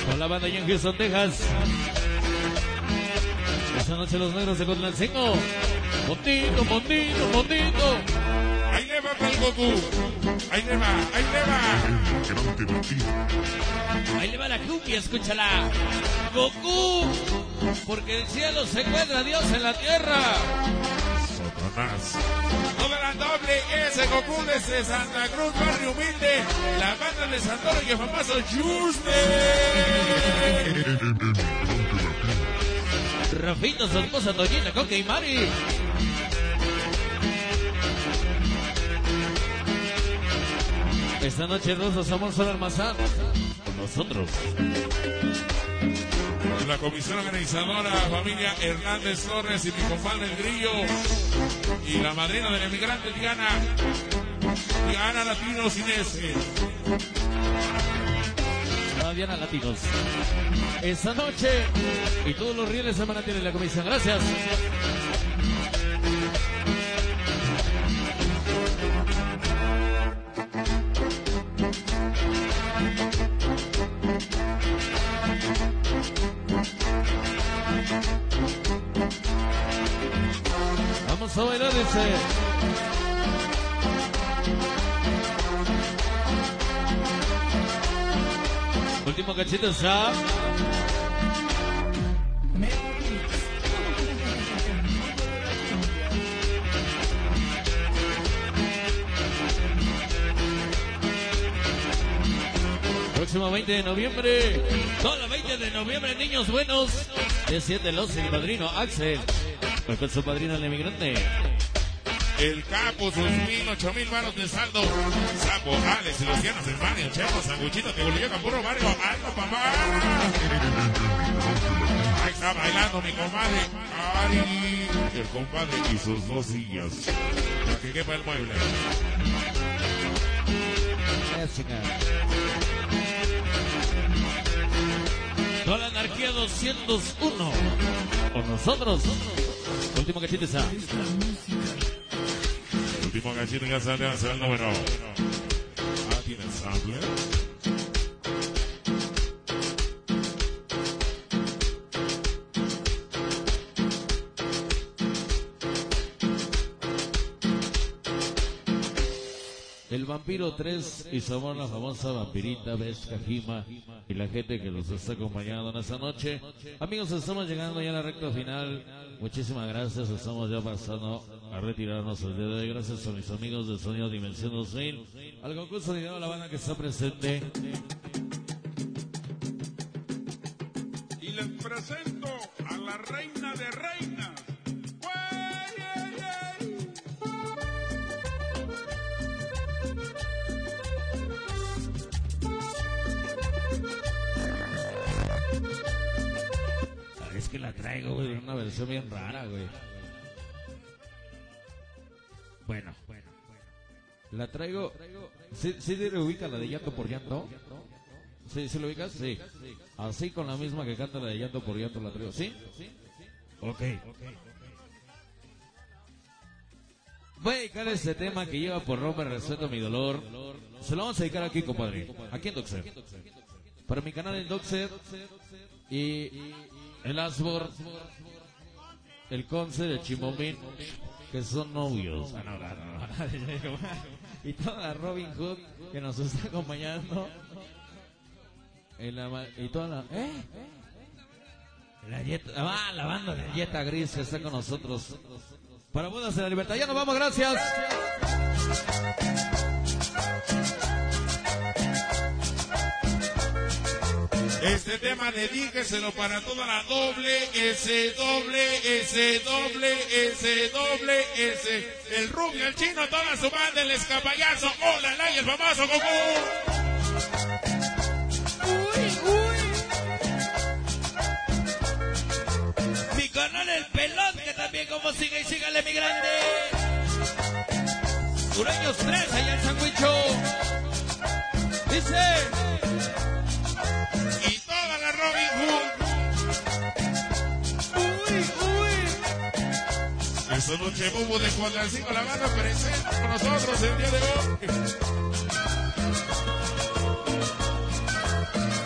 [SPEAKER 3] Con la banda allá en Texas. Esta noche los negros de Cotlancingo. Bonito, bonito, bonito.
[SPEAKER 1] Ahí le va para el Goku, ahí le va, ahí le va.
[SPEAKER 3] Ahí le va la cumbia, escúchala. Goku. Porque el cielo se encuentra Dios en la tierra.
[SPEAKER 1] Satanás. La doble S Goku desde Santa Cruz, barrio humilde, la banda de Santoro y el famoso Juste.
[SPEAKER 3] Rafita, su esposa Toñita, Coca y Mari. Esta noche Rosa Amor Sol Almazán. Con nosotros.
[SPEAKER 1] La comisión organizadora, familia Hernández Torres y mi compadre El Grillo. Y la madrina del emigrante Diana. Diana Latino Cinese.
[SPEAKER 3] Ah, Diana Latinos. Esta noche. Y todos los rieles se van a tener la comisión. Gracias. A bailar, dice. Último cachito ya. Próximo 20 de noviembre. Todos los 20 de noviembre, niños buenos. De 7 los el padrino Axel. Con su padrino el emigrante.
[SPEAKER 1] El Capo, sus mil, ocho mil manos de saldo. Sapo, Alex, Luciano, Sermanio, Checo, Sanguchito, que volvió Campurro, Mario, algo, papá. Ahí está bailando mi comadre. Ay, el compadre y sus dos sillas. Para que quepa el mueble.
[SPEAKER 3] Toda la anarquía 201. Con nosotros. Último cachito esa.
[SPEAKER 1] Último cachito ya sale hacia el número. Ah, tiene sample.
[SPEAKER 3] Vampiro 3 y somos la famosa vampirita Vesca Jima y la gente que los está acompañando en esta noche. Amigos, estamos llegando ya a la recta final. Muchísimas gracias. Estamos ya pasando a retirarnos el día de hoy. Gracias a mis amigos de Sonido Dimensión 2000. Al concurso de la banda que está presente.
[SPEAKER 2] Y les presento a la reina de reinas.
[SPEAKER 3] Que la traigo, güey, una versión bien rara, güey. Bueno, la traigo. ¿Sí, sí le ubica la de llanto por llanto? ¿Sí, ¿Sí lo ubicas? Sí. Así con la misma que canta la de llanto por llanto la traigo. ¿Sí? Ok. Voy a dedicar este tema que lleva por nombre Respeto mi dolor. Se lo vamos a dedicar aquí, compadre. Aquí en Doxer. Para mi canal en Doxer. Y el Asbor. El Conce de Chimomín. Que son novios. Ah, no, no, y toda la Robin Hood que nos está acompañando. En la y toda la. ¿Eh? La Jetta, ah, la banda de Jetta Gris que está con nosotros. Para Bodas de la Libertad. Ya nos vamos, gracias.
[SPEAKER 1] Este tema dedíqueselo para toda la doble S, doble S, doble S, doble S. El rubio, el chino, toda su banda, el escapayazo. Hola, la y el famoso Goku.
[SPEAKER 3] Mi canal El Pelón, que también como sigue y sígale mi grande. Ureños 3, allá en Sanguicho.
[SPEAKER 1] Esta noche Bubu de Cuadrancinco, la banda presente con nosotros el día de hoy.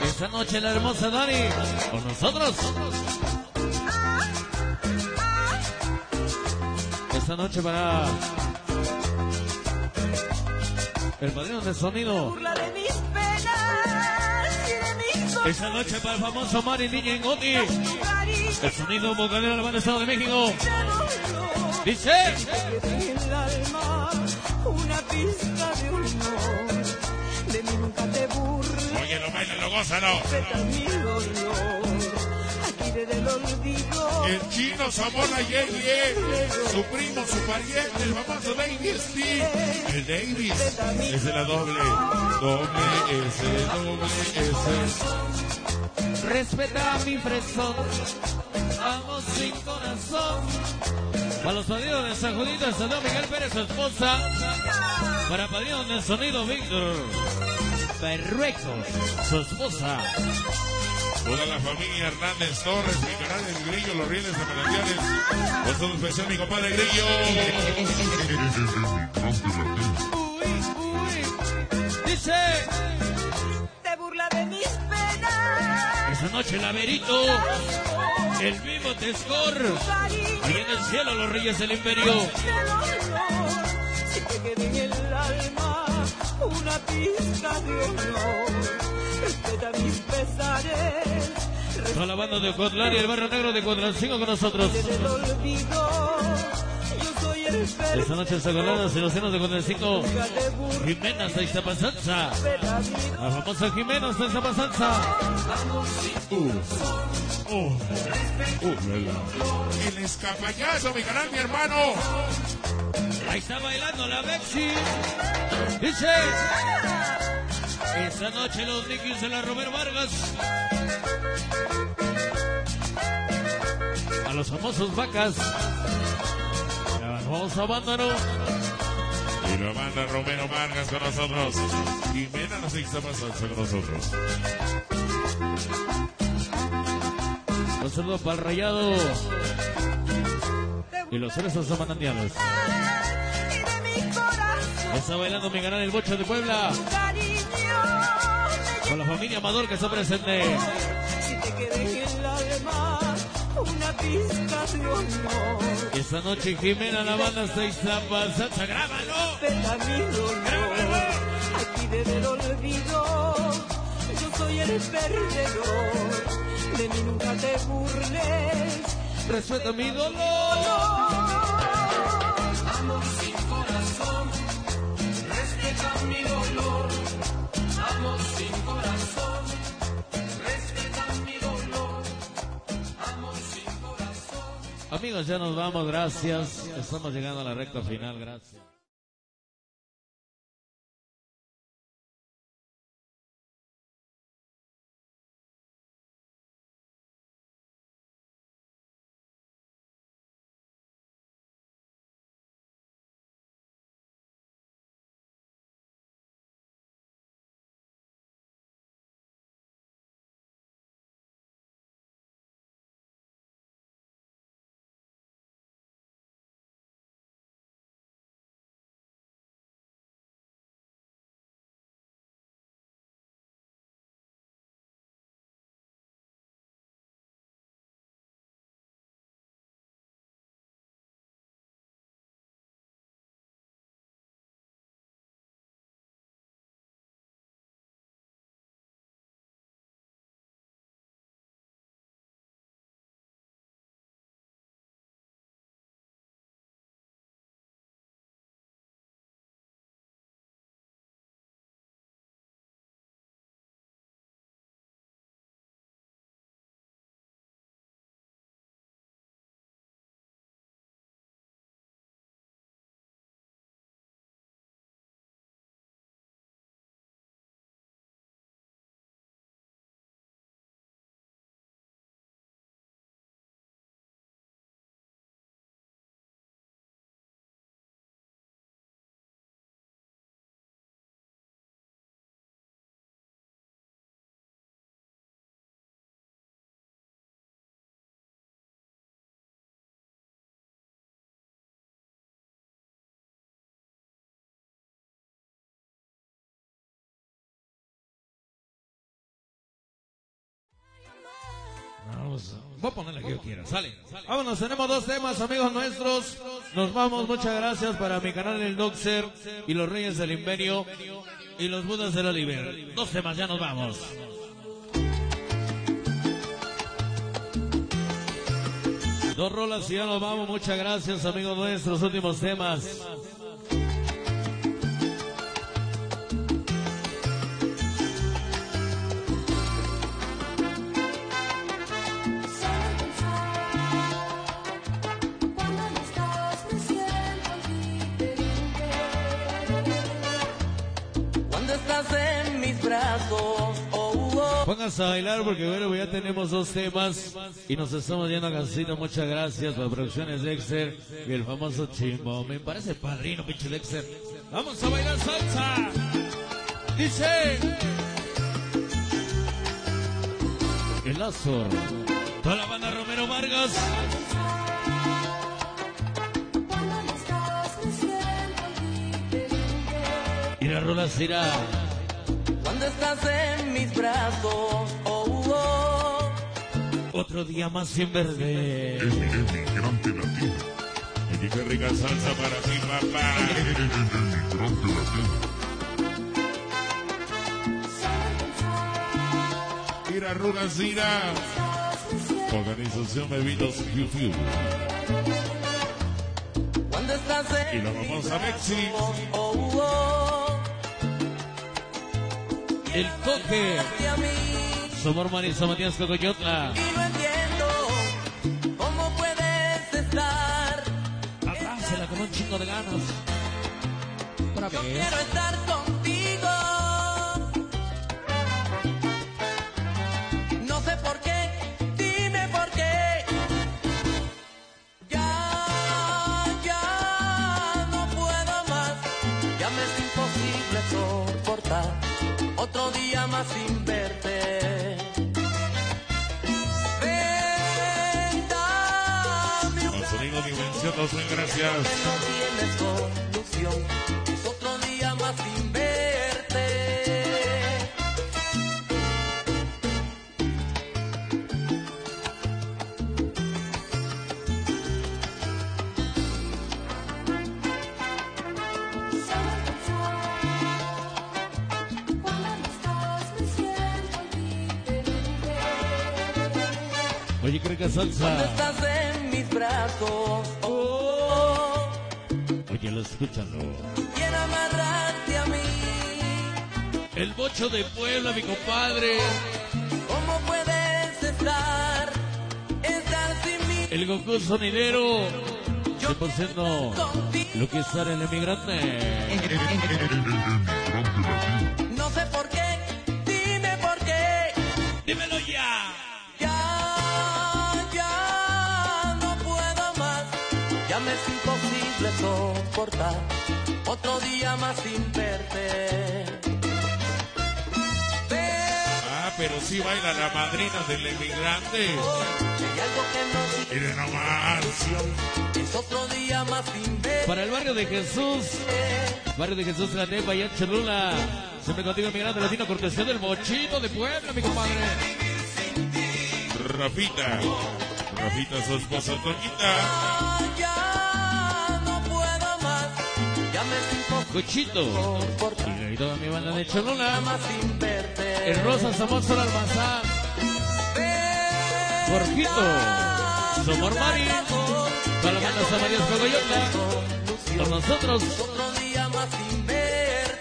[SPEAKER 3] Esta noche la hermosa Dani. Con nosotros. Esta noche para. El padrino de sonido.
[SPEAKER 8] burla de mis penas y de mis
[SPEAKER 3] Esta noche para el famoso Mari Niña en Goti. El sonido vocalero de la banda Estado de México. Dice.
[SPEAKER 8] en el alma una pizca de honor. De mí nunca te burles,
[SPEAKER 1] Oye, lo bailan, lo gozan, ¿no?
[SPEAKER 8] respeta mi dolor. Aquí desde el olvido.
[SPEAKER 1] El chino Zamora Yeye, su primo, su pariente, el famoso David Steve. El Davis es de la doble, doble S, doble S.
[SPEAKER 3] Respeta mi fresón. Amo sin corazón. Para los padrinos de San Judito, el Santo Miguel Pérez, su esposa. Para padrinos del sonido, Víctor. Berruecos, su esposa.
[SPEAKER 1] Toda la familia Hernández Torres, mi canal del Grillo, los rieles de manantiales. Por todo especial, mi compadre Grillo.
[SPEAKER 3] Uy, uy. Dice.
[SPEAKER 8] Te burla de mis
[SPEAKER 3] Esta noche el Averito, el mismo Tescor, y en el cielo los reyes del imperio.
[SPEAKER 8] Si una de mis pesares,
[SPEAKER 3] Toda la banda de Ocotlán y el barrio negro de Cuadrancingo con nosotros. Esta noche y los senos de Cuadrancingo.
[SPEAKER 8] nunca te burles
[SPEAKER 3] Jimena de Iztapasanza.
[SPEAKER 8] la
[SPEAKER 3] famosa Jimena de Iztapasanza.
[SPEAKER 1] El escapallazo, mi canal, mi hermano.
[SPEAKER 3] Ahí está bailando la Bexi. Dice. Esta noche los Nikis de la Romero Vargas. A los famosos vacas. La banda, ¿no?
[SPEAKER 1] Y la banda Romero Vargas con nosotros. Jimena nos está pasando con nosotros.
[SPEAKER 3] Un saludo para el rayado. Y los cerezos son
[SPEAKER 8] corazón,
[SPEAKER 3] Está bailando mi canal El Bocho de Puebla. Con la familia Amador que está presente.
[SPEAKER 8] Una pizca de honor,
[SPEAKER 3] Esta noche Jimena la banda está Iztapasanza. ¡Grábalo!
[SPEAKER 8] respeta mi dolor. Aquí debe el olvido, yo soy el perdedor. De mí nunca te burles.
[SPEAKER 3] Respeta mi dolor. Amigos, ya nos vamos, gracias. Estamos llegando a la recta final, gracias. Voy a poner la que yo quiera, sale. Vámonos, tenemos dos temas, amigos nuestros. Nos vamos, muchas gracias para mi canal El Doxer y los Reyes del Imperio y los Budas del Oliver. Dos temas, ya nos vamos. Dos rolas y ya nos vamos, muchas gracias, amigos nuestros. Últimos temas.
[SPEAKER 9] Estás
[SPEAKER 6] en mis brazos, oh, oh.
[SPEAKER 3] Pónganse a bailar porque bueno, ya tenemos dos temas y nos estamos yendo a casita. Muchas gracias para Producciones Dexter y el famoso Chimbo. Me parece padrino, pinche Dexter. Vamos a bailar salsa. Dice el Azor. Toda la banda Romero Vargas. Y la rola será
[SPEAKER 6] Cuando estás en mis brazos, oh, oh.
[SPEAKER 3] Otro día más sin verde.
[SPEAKER 2] Emigrante latino.
[SPEAKER 1] Oye, qué rica salsa para ti, papá.
[SPEAKER 2] Emigrante latino.
[SPEAKER 1] Mira, Rugacina. Organización Bebidos Fiu Fiu.
[SPEAKER 6] Cuando estás
[SPEAKER 1] Y
[SPEAKER 6] en
[SPEAKER 1] la famosa Mexi.
[SPEAKER 6] oh, oh,
[SPEAKER 3] El
[SPEAKER 6] mí
[SPEAKER 3] Somos Marisa Matías Cocoyotla.
[SPEAKER 6] y no entiendo cómo puedes estar.
[SPEAKER 3] Abrázela con un chingo de ganas. Otra
[SPEAKER 6] Yo
[SPEAKER 3] vez.
[SPEAKER 6] quiero estar más sin verte. Ven, dame un
[SPEAKER 1] Al sonido Dimensión 2000, gracias.
[SPEAKER 6] no tiene solución.
[SPEAKER 10] Cuando estás
[SPEAKER 6] en mis brazos, oh,
[SPEAKER 3] Oye, lo escúchalo.
[SPEAKER 6] quiero amarrarte a mí.
[SPEAKER 3] El bocho de Puebla, mi compadre.
[SPEAKER 6] ¿Cómo puedes estar, estar sin mí?
[SPEAKER 3] El Goku sonidero.
[SPEAKER 6] Yo
[SPEAKER 3] 100% lo que es el emigrante.
[SPEAKER 6] más sin verte.
[SPEAKER 1] Ah, pero sí baila la madrina del emigrante.
[SPEAKER 6] hay algo que no
[SPEAKER 1] Mire nomás.
[SPEAKER 6] es otro día más sin verte.
[SPEAKER 3] Para el barrio de Jesús. Barrio de Jesús, la Nepa y en Cholula. Siempre contigo, emigrante latino, cortesía del bochito de Puebla, mi compadre.
[SPEAKER 1] Rafita. Rafita, su esposa Toñita.
[SPEAKER 3] Cochito. Y toda mi banda de Cholula. El Rosa Samoso Almazán.
[SPEAKER 6] Ven,
[SPEAKER 3] Jorgito. Somor Mari. Para la banda Samarías Cogoyotla. Con nosotros.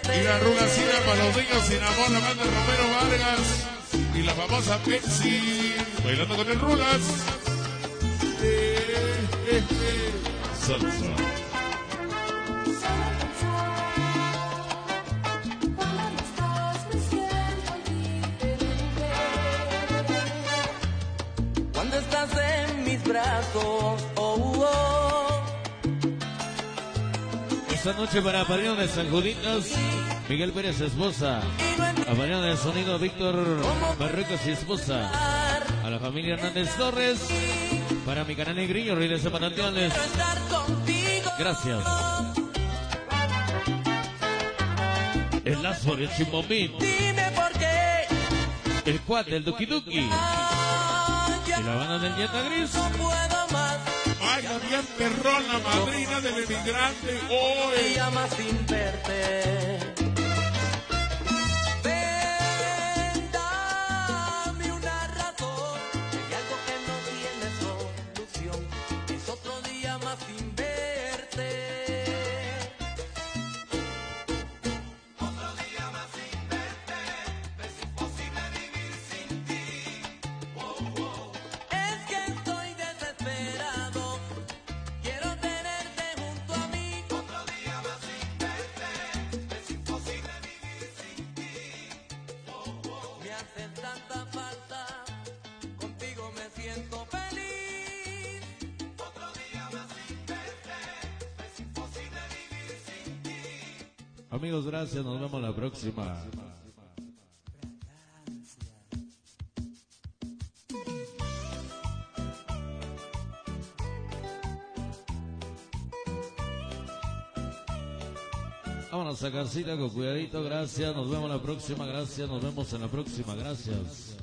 [SPEAKER 1] Y la para los niños sin amor, la banda Romero Vargas. Y la famosa Pepsi. Bailando con el Rugas. Eh, eh, eh.
[SPEAKER 6] Brazos, oh, oh,
[SPEAKER 3] Esta noche para Padrino de San Juditas. Miguel Pérez, esposa. A Padrino de Sonido, Víctor Barricos y esposa. A la familia Hernández Torres. Para mi canal Negrillo, Rey de
[SPEAKER 6] contigo.
[SPEAKER 3] Gracias. El lazo del Chimbomín.
[SPEAKER 6] Dime por qué.
[SPEAKER 3] El cuad del Duki Duki. Y la banda del Yeta Gris.
[SPEAKER 6] no puedo más.
[SPEAKER 1] Baila bien perrón la madrina del emigrante hoy.
[SPEAKER 6] Más sin verte.
[SPEAKER 3] Gracias. Nos vemos la próxima. Vámonos a casita con cuidadito. Gracias. Nos vemos la próxima. Gracias. Nos vemos en la próxima. Gracias.